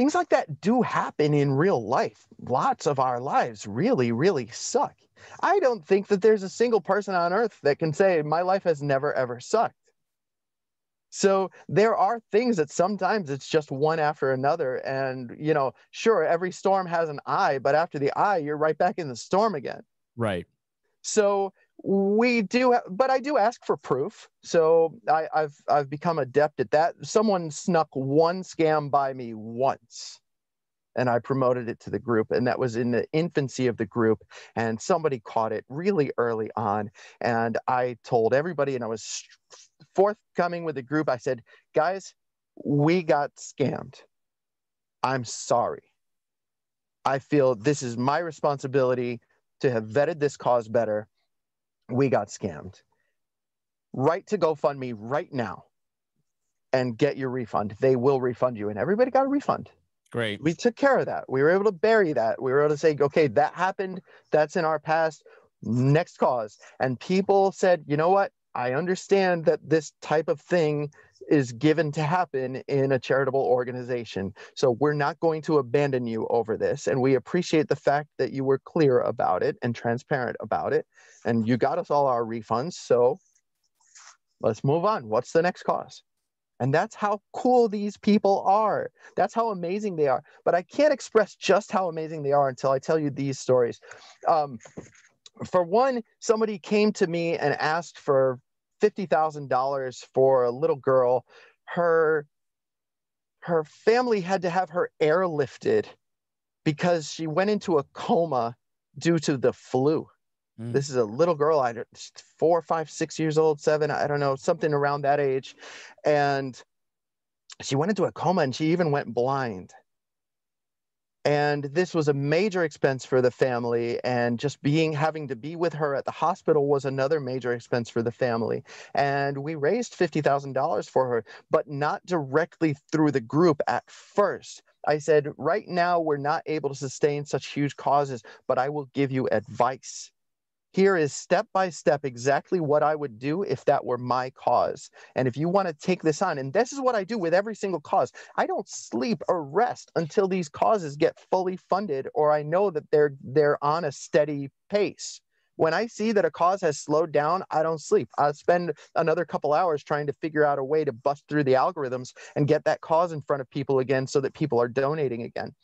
[SPEAKER 2] things like that do happen in real life. Lots of our lives really, really suck. I don't think that there's a single person on earth that can say, my life has never, ever sucked. So there are things that sometimes it's just one after another. And, you know, sure, every storm has an eye, but after the eye, you're right back in the storm again.
[SPEAKER 1] Right.
[SPEAKER 2] So we do but i do ask for proof. So I, have i've become adept at that. Someone snuck one scam by me once and i promoted it to the group and that was in the infancy of the group and somebody caught it really early on and i told everybody and i was forthcoming with the group. I said guys we got scammed. I'm sorry. I feel this is my responsibility to have vetted this cause better we got scammed. Write to GoFundMe right now and get your refund. They will refund you. And everybody got a refund.
[SPEAKER 1] Great.
[SPEAKER 2] We took care of that. We were able to bury that. We were able to say, okay, that happened. That's in our past. Next cause. And people said, you know what? I understand that this type of thing is given to happen in a charitable organization. So we're not going to abandon you over this. And we appreciate the fact that you were clear about it and transparent about it. And you got us all our refunds. So let's move on. What's the next cause? And that's how cool these people are. That's how amazing they are. But I can't express just how amazing they are until I tell you these stories. Um, for one, somebody came to me and asked for $50,000 for a little girl. Her her family had to have her airlifted because she went into a coma due to the flu. Mm. This is a little girl, I four, five, six years old, seven, I don't know, something around that age. And she went into a coma and she even went blind and this was a major expense for the family and just being having to be with her at the hospital was another major expense for the family. And we raised $50,000 for her but not directly through the group at first. I said right now we're not able to sustain such huge causes but I will give you advice here is step by step exactly what I would do if that were my cause. And if you want to take this on, and this is what I do with every single cause, I don't sleep or rest until these causes get fully funded or I know that they're they're on a steady pace when I see that a cause has slowed down, I don't sleep. I spend another couple hours trying to figure out a way to bust through the algorithms and get that cause in front of people again so that people are donating again.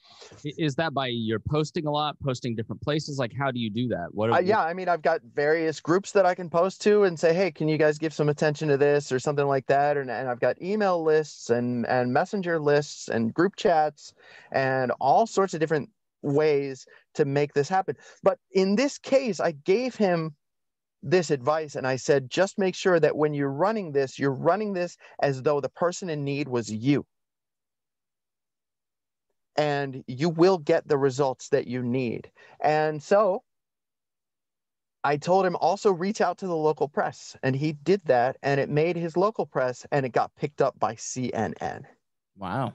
[SPEAKER 1] Is that by you're posting a lot, posting different places? Like, how do you do that?
[SPEAKER 2] What? Are, uh, yeah, I mean, I've got various groups that I can post to and say, hey, can you guys give some attention to this or something like that? And, and I've got email lists and and messenger lists and group chats and all sorts of different ways to make this happen. But in this case, I gave him this advice and I said, just make sure that when you're running this, you're running this as though the person in need was you. And you will get the results that you need. And so I told him also reach out to the local press. And he did that and it made his local press and it got picked up by CNN.
[SPEAKER 1] Wow.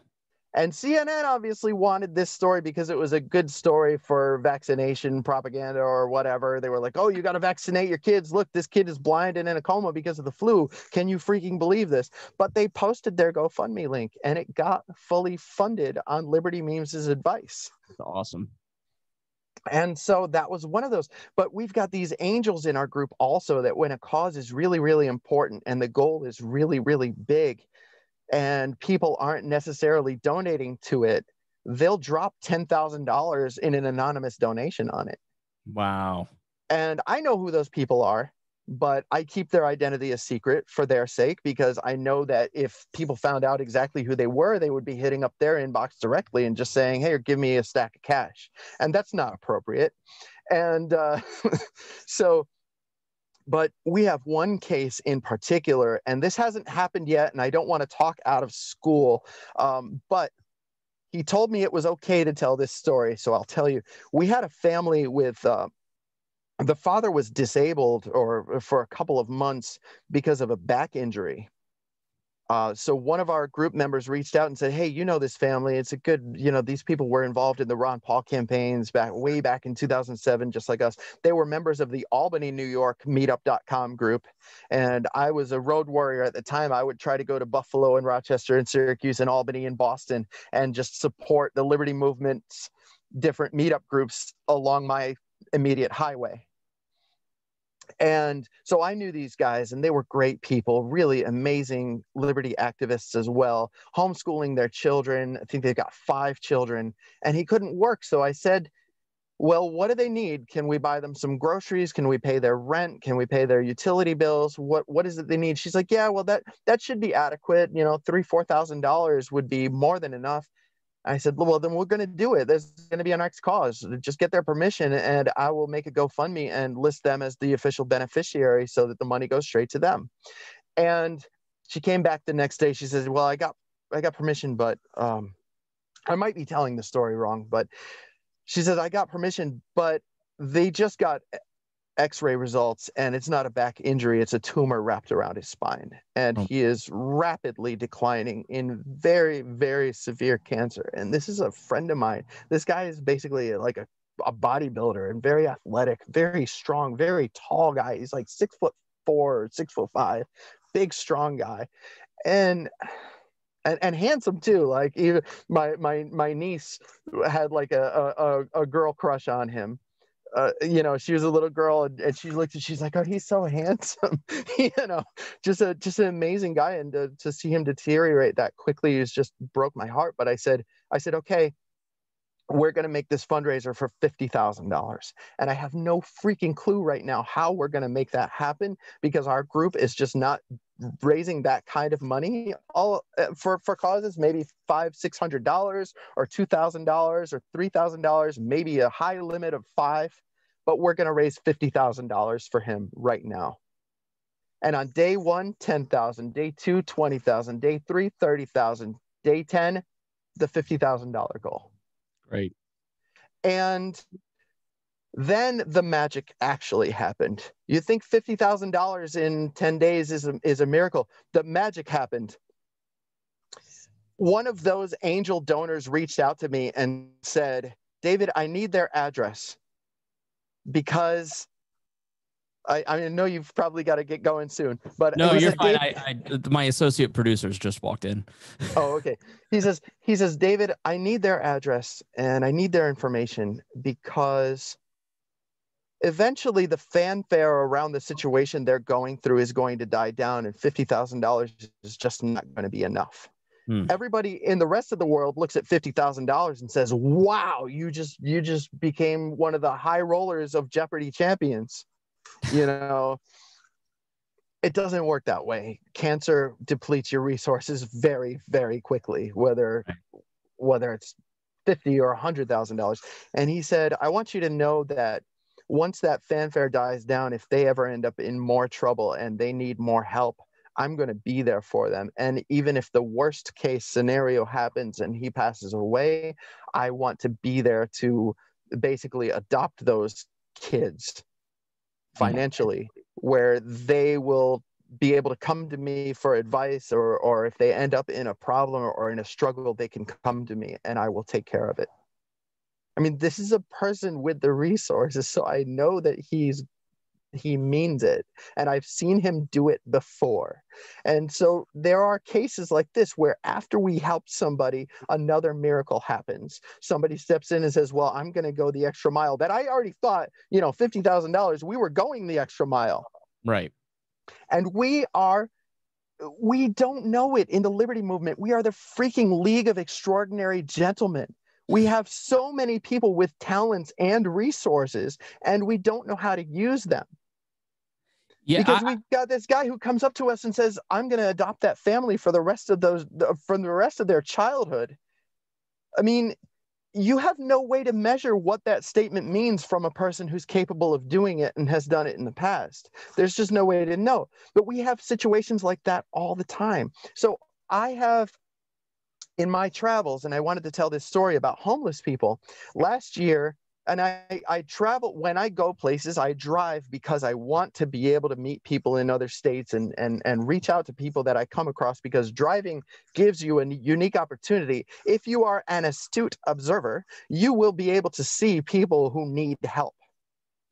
[SPEAKER 2] And CNN obviously wanted this story because it was a good story for vaccination propaganda or whatever. They were like, oh, you got to vaccinate your kids. Look, this kid is blind and in a coma because of the flu. Can you freaking believe this? But they posted their GoFundMe link and it got fully funded on Liberty Memes' advice.
[SPEAKER 1] That's awesome.
[SPEAKER 2] And so that was one of those. But we've got these angels in our group also that when a cause is really, really important and the goal is really, really big, and people aren't necessarily donating to it, they'll drop $10,000 in an anonymous donation on it.
[SPEAKER 1] Wow.
[SPEAKER 2] And I know who those people are but I keep their identity a secret for their sake because I know that if people found out exactly who they were, they would be hitting up their inbox directly and just saying, "Hey, give me a stack of cash," and that's not appropriate. And uh, so, but we have one case in particular, and this hasn't happened yet, and I don't want to talk out of school, um, but he told me it was okay to tell this story, so I'll tell you. We had a family with. Uh, the father was disabled or for a couple of months because of a back injury uh, so one of our group members reached out and said, "Hey, you know this family. It's a good, you know, these people were involved in the Ron Paul campaigns back way back in 2007, just like us. They were members of the Albany, New York Meetup.com group, and I was a road warrior at the time. I would try to go to Buffalo and Rochester and Syracuse and Albany and Boston and just support the Liberty Movement's different meetup groups along my immediate highway." And so I knew these guys, and they were great people, really amazing liberty activists as well, homeschooling their children. I think they've got five children, and he couldn't work. So I said, well, what do they need? Can we buy them some groceries? Can we pay their rent? Can we pay their utility bills? What what is it they need? She's like, yeah, well that that should be adequate. You know, three four thousand dollars would be more than enough. I said, well, then we're going to do it. There's going to be a next cause. Just get their permission, and I will make a GoFundMe and list them as the official beneficiary so that the money goes straight to them. And she came back the next day. She says, well, I got I got permission, but um, I might be telling the story wrong. But she says I got permission, but they just got x-ray results and it's not a back injury it's a tumor wrapped around his spine and oh. he is rapidly declining in very very severe cancer and this is a friend of mine this guy is basically uh, like a, a bodybuilder and very athletic very strong very tall guy he's like six foot four six foot five big strong guy and and, and handsome too. Like even my my my niece had like a, a a girl crush on him, uh, you know, she was a little girl and, and she looked and she's like, oh, he's so handsome, you know, just a just an amazing guy. And to, to see him deteriorate that quickly is just broke my heart. But I said, I said, okay, we're going to make this fundraiser for $50,000. And I have no freaking clue right now how we're going to make that happen because our group is just not raising that kind of money all uh, for, for causes, maybe five, $600 or $2,000 or $3,000, maybe a high limit of five, but we're going to raise $50,000 for him right now. And on day one, 10,000, day two, 20,000, day three, 30,000, day 10, the $50,000 goal.
[SPEAKER 1] Right.
[SPEAKER 2] And then the magic actually happened. You think $50,000 in 10 days is a, is a miracle. The magic happened. One of those angel donors reached out to me and said, David, I need their address because I, I know you've probably got to get going soon, but
[SPEAKER 1] no, you're fine. I, I, my associate producers just walked in.
[SPEAKER 2] oh, okay. He says, he says, David, I need their address and I need their information because eventually the fanfare around the situation they're going through is going to die down and $50,000 is just not going to be enough. Hmm. Everybody in the rest of the world looks at $50,000 and says, "Wow, you just you just became one of the high rollers of Jeopardy champions." you know, it doesn't work that way. Cancer depletes your resources very very quickly whether right. whether it's 50 or $100,000. And he said, "I want you to know that once that fanfare dies down, if they ever end up in more trouble and they need more help, I'm going to be there for them. And even if the worst case scenario happens and he passes away, I want to be there to basically adopt those kids Mm-hmm. financially, where they will be able to come to me for advice or or if they end up in a problem or, or in a struggle they can come to me and I will take care of it. I mean, this is a person with the resources, so I know that he's he means it and i've seen him do it before. And so there are cases like this where after we help somebody another miracle happens. Somebody steps in and says well i'm going to go the extra mile that i already thought you know $50000 we were going the extra mile.
[SPEAKER 1] Right.
[SPEAKER 2] And we are we don't know it in the liberty movement. We are the freaking league of extraordinary gentlemen. We have so many people with talents and resources, and we don't know how to use them. Yeah, because I, we've got this guy who comes up to us and says, "I'm going to adopt that family for the rest of those from the rest of their childhood." I mean, you have no way to measure what that statement means from a person who's capable of doing it and has done it in the past. There's just no way to know. But we have situations like that all the time. So I have in my travels, and I wanted to tell this story about homeless people. Last year, and I, I travel when I go places, I drive because I want to be able to meet people in other states and, and, and reach out to people that I come across because driving gives you a unique opportunity. If you are an astute observer, you will be able to see people who need help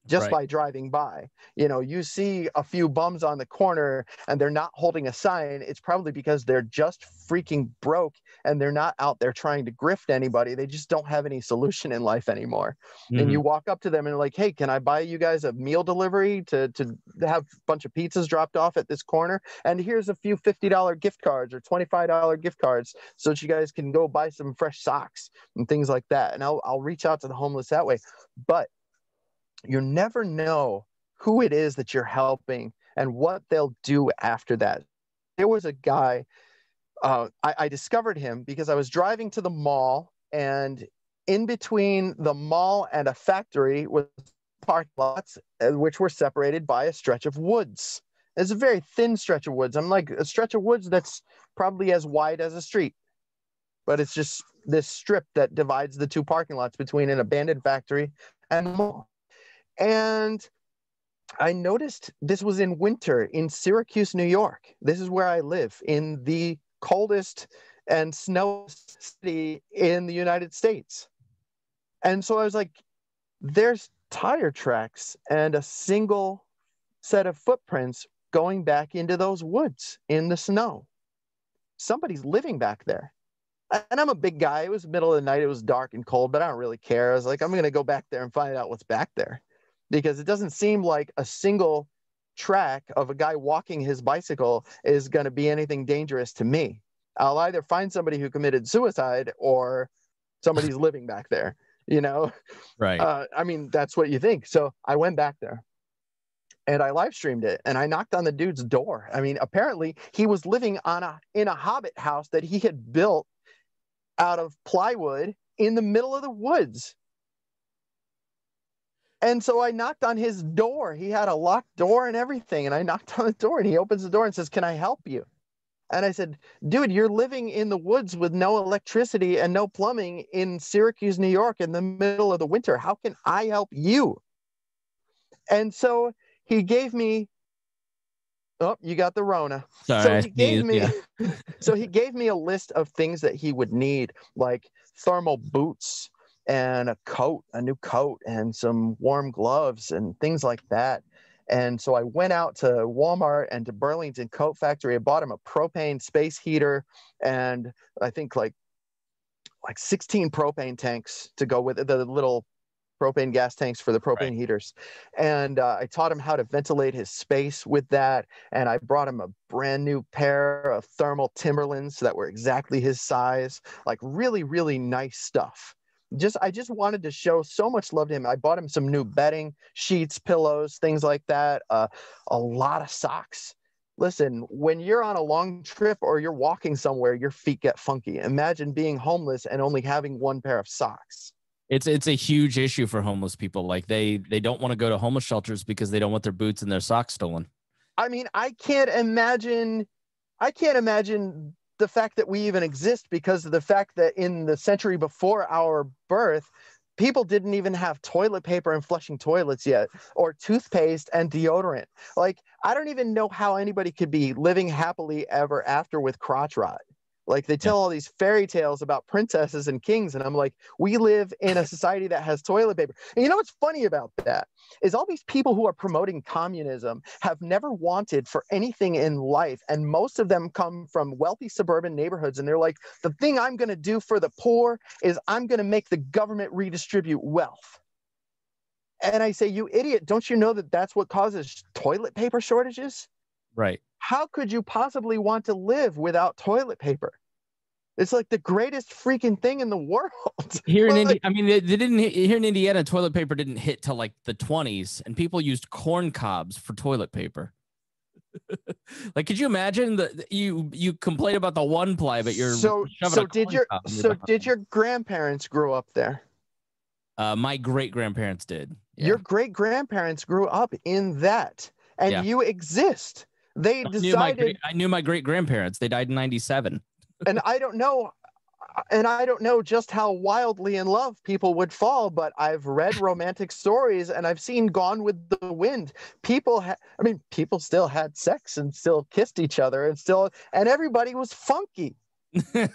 [SPEAKER 2] just right. by driving by. You know, you see a few bums on the corner and they're not holding a sign. It's probably because they're just freaking broke and they're not out there trying to grift anybody. They just don't have any solution in life anymore. Mm-hmm. And you walk up to them and like, hey, can I buy you guys a meal delivery to, to have a bunch of pizzas dropped off at this corner? And here's a few $50 gift cards or $25 gift cards so that you guys can go buy some fresh socks and things like that. And I'll, I'll reach out to the homeless that way. But you never know who it is that you're helping and what they'll do after that. There was a guy, uh, I, I discovered him because I was driving to the mall, and in between the mall and a factory was parking lots, uh, which were separated by a stretch of woods. It's a very thin stretch of woods. I'm like a stretch of woods that's probably as wide as a street, but it's just this strip that divides the two parking lots between an abandoned factory and mall. And I noticed this was in winter in Syracuse, New York. This is where I live in the coldest and snowiest city in the United States. And so I was like, there's tire tracks and a single set of footprints going back into those woods in the snow. Somebody's living back there. And I'm a big guy. It was middle of the night. It was dark and cold, but I don't really care. I was like, I'm going to go back there and find out what's back there because it doesn't seem like a single track of a guy walking his bicycle is going to be anything dangerous to me. I'll either find somebody who committed suicide or somebody's living back there, you know?
[SPEAKER 1] Right.
[SPEAKER 2] Uh, I mean, that's what you think. So I went back there and I live streamed it and I knocked on the dude's door. I mean, apparently he was living on a in a hobbit house that he had built out of plywood in the middle of the woods. And so I knocked on his door. He had a locked door and everything. And I knocked on the door and he opens the door and says, Can I help you? And I said, Dude, you're living in the woods with no electricity and no plumbing in Syracuse, New York in the middle of the winter. How can I help you? And so he gave me Oh, you got the Rona.
[SPEAKER 1] Sorry,
[SPEAKER 2] so he gave me yeah. so he gave me a list of things that he would need, like thermal boots, and a coat, a new coat, and some warm gloves and things like that. And so I went out to Walmart and to Burlington Coat Factory. I bought him a propane space heater and I think like like 16 propane tanks to go with it, the little propane gas tanks for the propane right. heaters. And uh, I taught him how to ventilate his space with that. And I brought him a brand new pair of thermal Timberlands that were exactly his size, like really, really nice stuff just I just wanted to show so much love to him. I bought him some new bedding, sheets, pillows, things like that. Uh, a lot of socks. Listen, when you're on a long trip or you're walking somewhere, your feet get funky. Imagine being homeless and only having one pair of socks.
[SPEAKER 1] It's it's a huge issue for homeless people. Like they they don't want to go to homeless shelters because they don't want their boots and their socks stolen.
[SPEAKER 2] I mean, I can't imagine I can't imagine the fact that we even exist because of the fact that in the century before our birth, people didn't even have toilet paper and flushing toilets yet, or toothpaste and deodorant. Like, I don't even know how anybody could be living happily ever after with crotch rot. Like they tell all these fairy tales about princesses and kings, and I'm like, we live in a society that has toilet paper. And you know what's funny about that is all these people who are promoting communism have never wanted for anything in life, and most of them come from wealthy suburban neighborhoods, and they're like, the thing I'm going to do for the poor is I'm going to make the government redistribute wealth. And I say, you idiot, don't you know that that's what causes toilet paper shortages?
[SPEAKER 1] Right.
[SPEAKER 2] How could you possibly want to live without toilet paper? It's like the greatest freaking thing in the world.
[SPEAKER 1] Here in India, I mean, they, they, didn't here in Indiana. Toilet paper didn't hit till like the twenties, and people used corn cobs for toilet paper. like, could you imagine that you you complain about the one ply, but you're
[SPEAKER 2] so so did your so did your grandparents grow up there?
[SPEAKER 1] Uh, my great grandparents did.
[SPEAKER 2] Yeah. Your great grandparents grew up in that, and yeah. you exist. They I decided.
[SPEAKER 1] Knew I knew my great grandparents. They died in '97.
[SPEAKER 2] and I don't know and I don't know just how wildly in love people would fall, but I've read romantic stories and I've seen Gone with the Wind. People, ha- I mean, people still had sex and still kissed each other and still, and everybody was funky.
[SPEAKER 1] I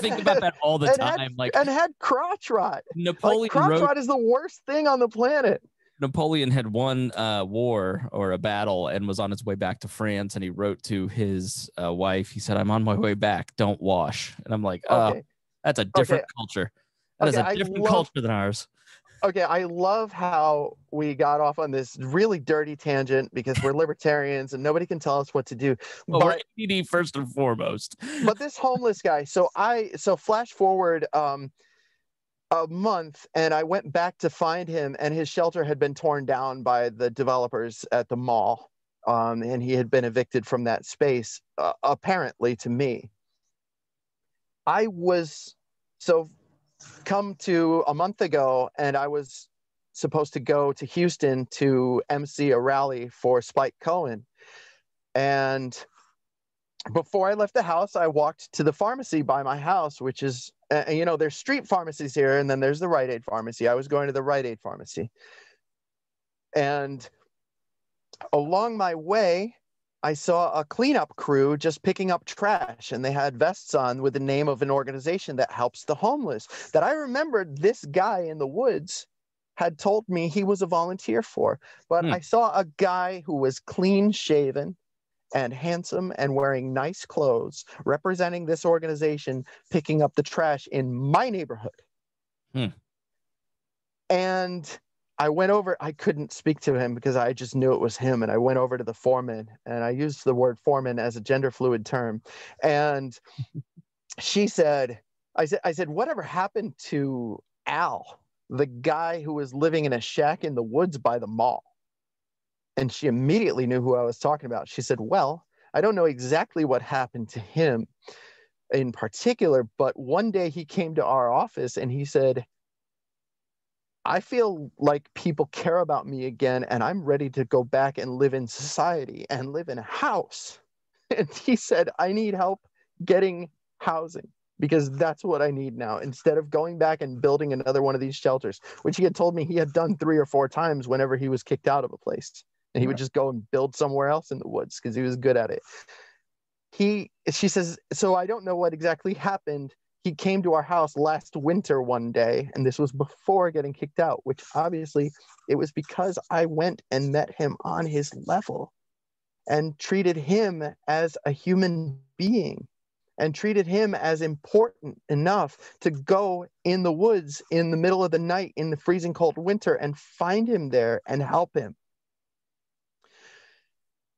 [SPEAKER 1] think about that all the time.
[SPEAKER 2] Had,
[SPEAKER 1] like
[SPEAKER 2] and had crotch rot.
[SPEAKER 1] Napoleon like,
[SPEAKER 2] crotch rot is the worst thing on the planet.
[SPEAKER 1] Napoleon had won a war or a battle and was on his way back to France, and he wrote to his uh, wife. He said, "I'm on my way back. Don't wash." And I'm like, "Oh, okay. That's a different okay. culture. That okay, is a different love, culture than ours.
[SPEAKER 2] Okay, I love how we got off on this really dirty tangent because we're libertarians and nobody can tell us what to do.
[SPEAKER 1] Well, but, we're AD first and foremost.
[SPEAKER 2] but this homeless guy, so I so flash forward um a month and I went back to find him and his shelter had been torn down by the developers at the mall. Um, and he had been evicted from that space, uh, apparently to me. I was so come to a month ago, and I was supposed to go to Houston to MC a rally for Spike Cohen. And before I left the house, I walked to the pharmacy by my house, which is, uh, you know, there's street pharmacies here, and then there's the Rite Aid pharmacy. I was going to the Rite Aid pharmacy. And along my way, I saw a cleanup crew just picking up trash, and they had vests on with the name of an organization that helps the homeless. That I remembered this guy in the woods had told me he was a volunteer for. But hmm. I saw a guy who was clean shaven and handsome and wearing nice clothes representing this organization picking up the trash in my neighborhood. Hmm. And I went over, I couldn't speak to him because I just knew it was him. And I went over to the foreman and I used the word foreman as a gender fluid term. And she said, I said, I said, whatever happened to Al, the guy who was living in a shack in the woods by the mall? And she immediately knew who I was talking about. She said, Well, I don't know exactly what happened to him in particular, but one day he came to our office and he said, I feel like people care about me again, and I'm ready to go back and live in society and live in a house. And he said, I need help getting housing because that's what I need now instead of going back and building another one of these shelters, which he had told me he had done three or four times whenever he was kicked out of a place. And he would just go and build somewhere else in the woods because he was good at it. He, she says, so I don't know what exactly happened he came to our house last winter one day, and this was before getting kicked out, which obviously it was because I went and met him on his level and treated him as a human being and treated him as important enough to go in the woods in the middle of the night in the freezing cold winter and find him there and help him.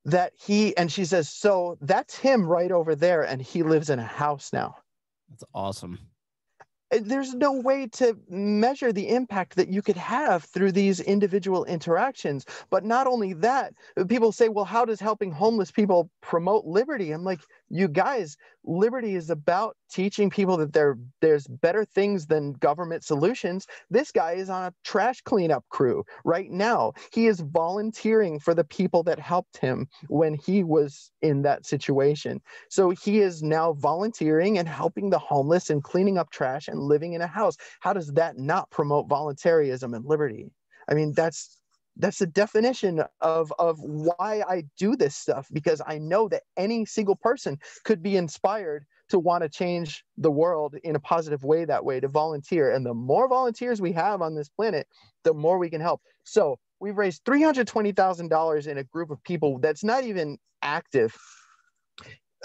[SPEAKER 2] That he, and she says, So that's him right over there, and he lives in a house now.
[SPEAKER 1] That's awesome
[SPEAKER 2] there's no way to measure the impact that you could have through these individual interactions. But not only that, people say, well, how does helping homeless people promote liberty? I'm like, you guys, liberty is about teaching people that there there's better things than government solutions. This guy is on a trash cleanup crew right now. He is volunteering for the people that helped him when he was in that situation. So he is now volunteering and helping the homeless and cleaning up trash and living in a house. How does that not promote voluntarism and liberty? I mean, that's that's the definition of of why I do this stuff because I know that any single person could be inspired to want to change the world in a positive way that way to volunteer and the more volunteers we have on this planet the more we can help so we've raised $320,000 in a group of people that's not even active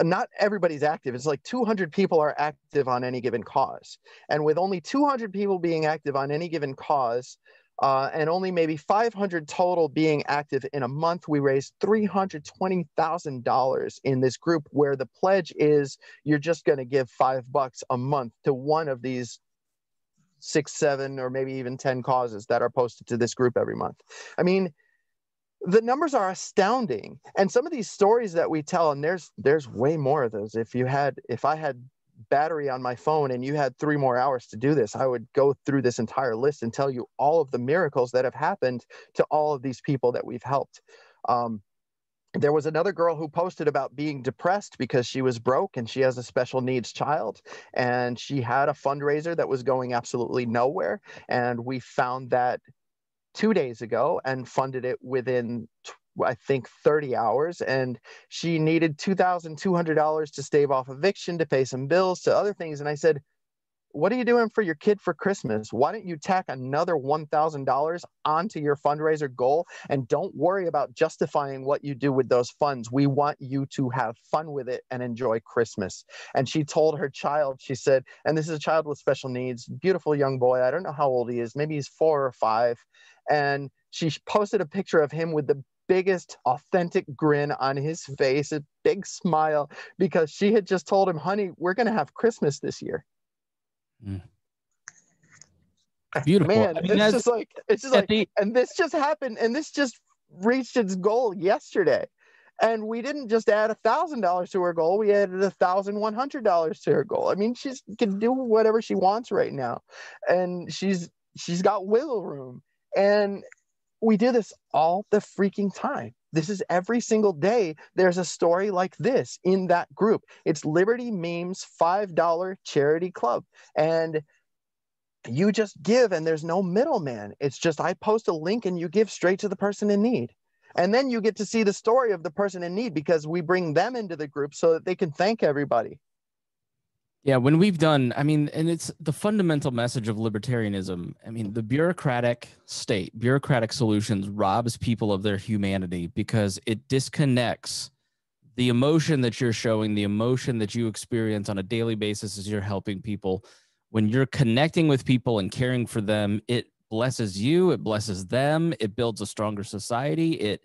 [SPEAKER 2] not everybody's active. It's like 200 people are active on any given cause. And with only 200 people being active on any given cause, uh, and only maybe 500 total being active in a month, we raised $320,000 in this group where the pledge is you're just going to give five bucks a month to one of these six, seven, or maybe even 10 causes that are posted to this group every month. I mean, the numbers are astounding. And some of these stories that we tell and there's there's way more of those. If you had if i had battery on my phone and you had three more hours to do this i would go through this entire list and tell you all of the miracles that have happened to all of these people that we've helped. Um, there was another girl who posted about being depressed because she was broke and she has a special needs child and she had a fundraiser that was going absolutely nowhere and we found that two days ago and funded it within I think 30 hours and she needed $2,200 to stave off eviction to pay some bills to other things and I said what are you doing for your kid for Christmas? Why don't you tack another $1,000 onto your fundraiser goal and don't worry about justifying what you do with those funds. We want you to have fun with it and enjoy Christmas. And she told her child, she said, and this is a child with special needs, beautiful young boy. I don't know how old he is, maybe he's four or five. And she posted a picture of him with the biggest authentic grin on his face, a big smile, because she had just told him, honey, we're going to have Christmas this year. Mm.
[SPEAKER 1] Beautiful.
[SPEAKER 2] Man, I mean, it's just like it's just like, the, and this just happened, and this just reached its goal yesterday. And we didn't just add a thousand dollars to her goal; we added a thousand one hundred dollars to her goal. I mean, she can do whatever she wants right now, and she's she's got wiggle room. And we do this all the freaking time. This is every single day. There's a story like this in that group. It's Liberty Memes $5 charity club. And you just give, and there's no middleman. It's just I post a link and you give straight to the person in need. And then you get to see the story of the person in need because we bring them into the group so that they can thank everybody.
[SPEAKER 1] Yeah, when we've done, I mean, and it's the fundamental message of libertarianism. I mean, the bureaucratic state, bureaucratic solutions robs people of their humanity because it disconnects the emotion that you're showing, the emotion that you experience on a daily basis as you're helping people. When you're connecting with people and caring for them, it blesses you, it blesses them, it builds a stronger society, it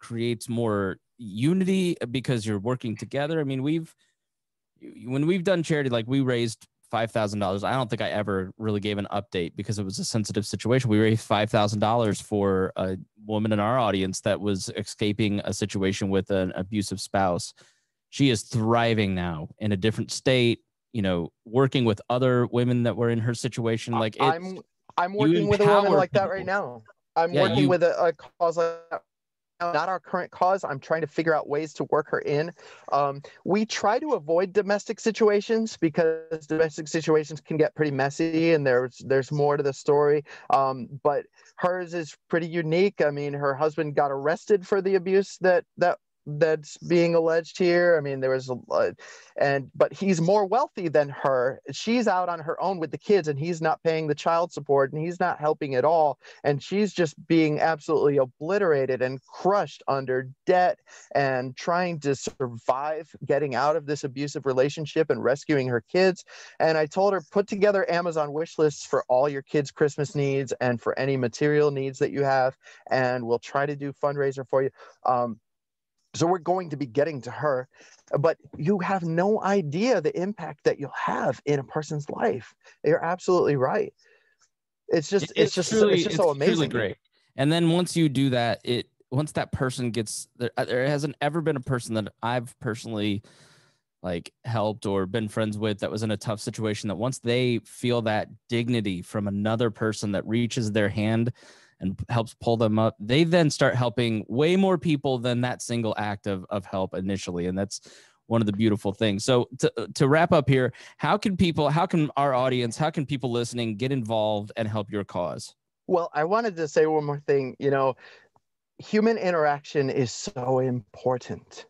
[SPEAKER 1] creates more unity because you're working together. I mean, we've, when we've done charity, like we raised five thousand dollars. I don't think I ever really gave an update because it was a sensitive situation. We raised five thousand dollars for a woman in our audience that was escaping a situation with an abusive spouse. She is thriving now in a different state. You know, working with other women that were in her situation. Like
[SPEAKER 2] I'm, I'm working with a woman like that right now. I'm yeah, working you, with a, a cause like that not our current cause. I'm trying to figure out ways to work her in. Um, we try to avoid domestic situations because domestic situations can get pretty messy, and there's there's more to the story. Um, but hers is pretty unique. I mean, her husband got arrested for the abuse that that that's being alleged here. I mean, there was a, and but he's more wealthy than her. She's out on her own with the kids, and he's not paying the child support, and he's not helping at all. And she's just being absolutely obliterated and crushed under debt and trying to survive getting out of this abusive relationship and rescuing her kids. And I told her, put together Amazon wish lists for all your kids' Christmas needs and for any material needs that you have, and we'll try to do fundraiser for you. Um, so we're going to be getting to her, but you have no idea the impact that you'll have in a person's life. You're absolutely right. It's just, it's, it's just, truly, it's just so amazing. Really
[SPEAKER 1] great. And then once you do that, it once that person gets there, uh, there hasn't ever been a person that I've personally like helped or been friends with that was in a tough situation that once they feel that dignity from another person that reaches their hand and helps pull them up, they then start helping way more people than that single act of, of help initially. And that's one of the beautiful things. So to, uh, to wrap up here, how can people, how can our audience, how can people listening get involved and help your cause?
[SPEAKER 2] Well, I wanted to say one more thing. You know, human interaction is so important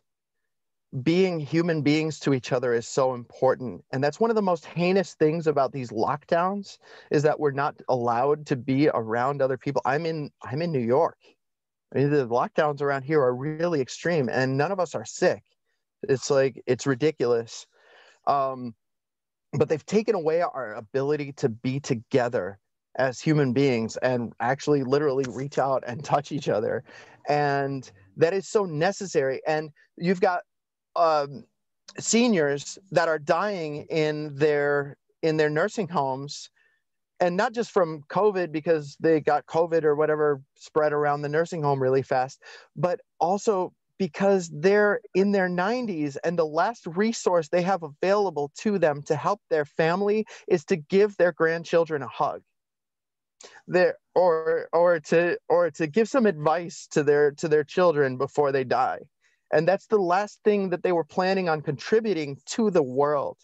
[SPEAKER 2] being human beings to each other is so important. And that's one of the most heinous things about these lockdowns is that we're not allowed to be around other people. I'm in i'm in new york. I mean, the lockdowns around here are really extreme and none of us are sick. It's like it's ridiculous. Um, but they've taken away our ability to be together as human beings and actually literally reach out and touch each other. And that is so necessary. And you've got um, seniors that are dying in their in their nursing homes. And not just from COVID because they got COVID or whatever spread around the nursing home really fast, but also because they're in their 90s and the last resource they have available to them to help their family is to give their grandchildren a hug. There or or to or to give some advice to their to their children before they die and that's the last thing that they were planning on contributing to the world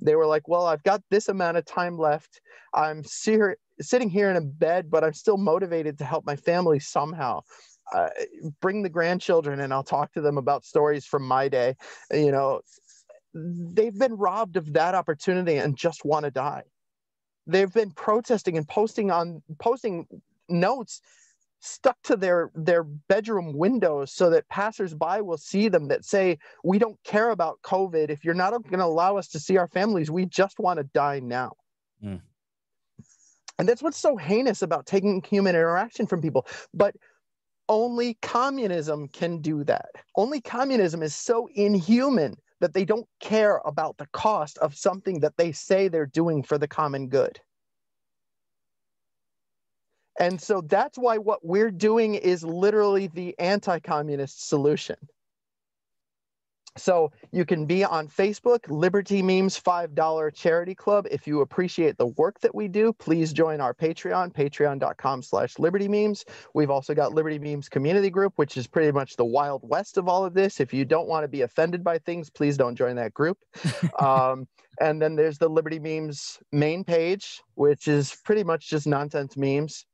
[SPEAKER 2] they were like well i've got this amount of time left i'm ser- sitting here in a bed but i'm still motivated to help my family somehow uh, bring the grandchildren and I'll talk to them about stories from my day. You know, they've been robbed of that opportunity and just want to die. They've been protesting and posting on posting notes stuck to their their bedroom windows so that passersby will see them that say we don't care about covid if you're not going to allow us to see our families we just want to die now mm. and that's what's so heinous about taking human interaction from people but only communism can do that. Only communism is so inhuman that they don't care about the cost of something that they say they're doing for the common good. And so that's why what we're doing is literally the anti communist solution. So you can be on Facebook, Liberty Memes $5 charity club. If you appreciate the work that we do, please join our Patreon, patreon.com slash Liberty Memes. We've also got Liberty Memes community group, which is pretty much the wild west of all of this. If you don't want to be offended by things, please don't join that group. um, and then there's the Liberty Memes main page, which is pretty much just nonsense memes.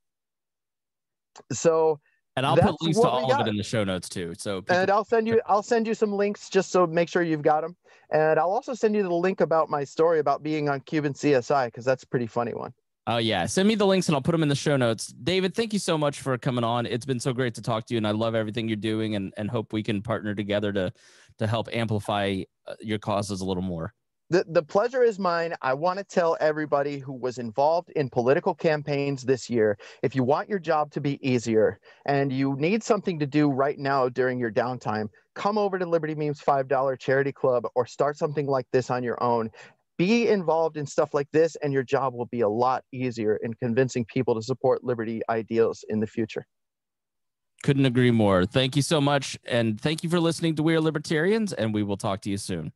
[SPEAKER 2] So
[SPEAKER 1] and I'll put links to all of it in the show notes too. So
[SPEAKER 2] people- and I'll send you I'll send you some links just so make sure you've got them. And I'll also send you the link about my story about being on Cuban CSI because that's a pretty funny one.
[SPEAKER 1] Oh yeah, send me the links and I'll put them in the show notes. David, thank you so much for coming on. It's been so great to talk to you, and I love everything you're doing, and and hope we can partner together to to help amplify uh, your causes a little more
[SPEAKER 2] the, the pleasure is mine. I want to tell everybody who was involved in political campaigns this year if you want your job to be easier and you need something to do right now during your downtime, come over to Liberty Memes $5 Charity Club or start something like this on your own. Be involved in stuff like this, and your job will be a lot easier in convincing people to support liberty ideals in the future.
[SPEAKER 1] Couldn't agree more. Thank you so much. And thank you for listening to We Are Libertarians, and we will talk to you soon.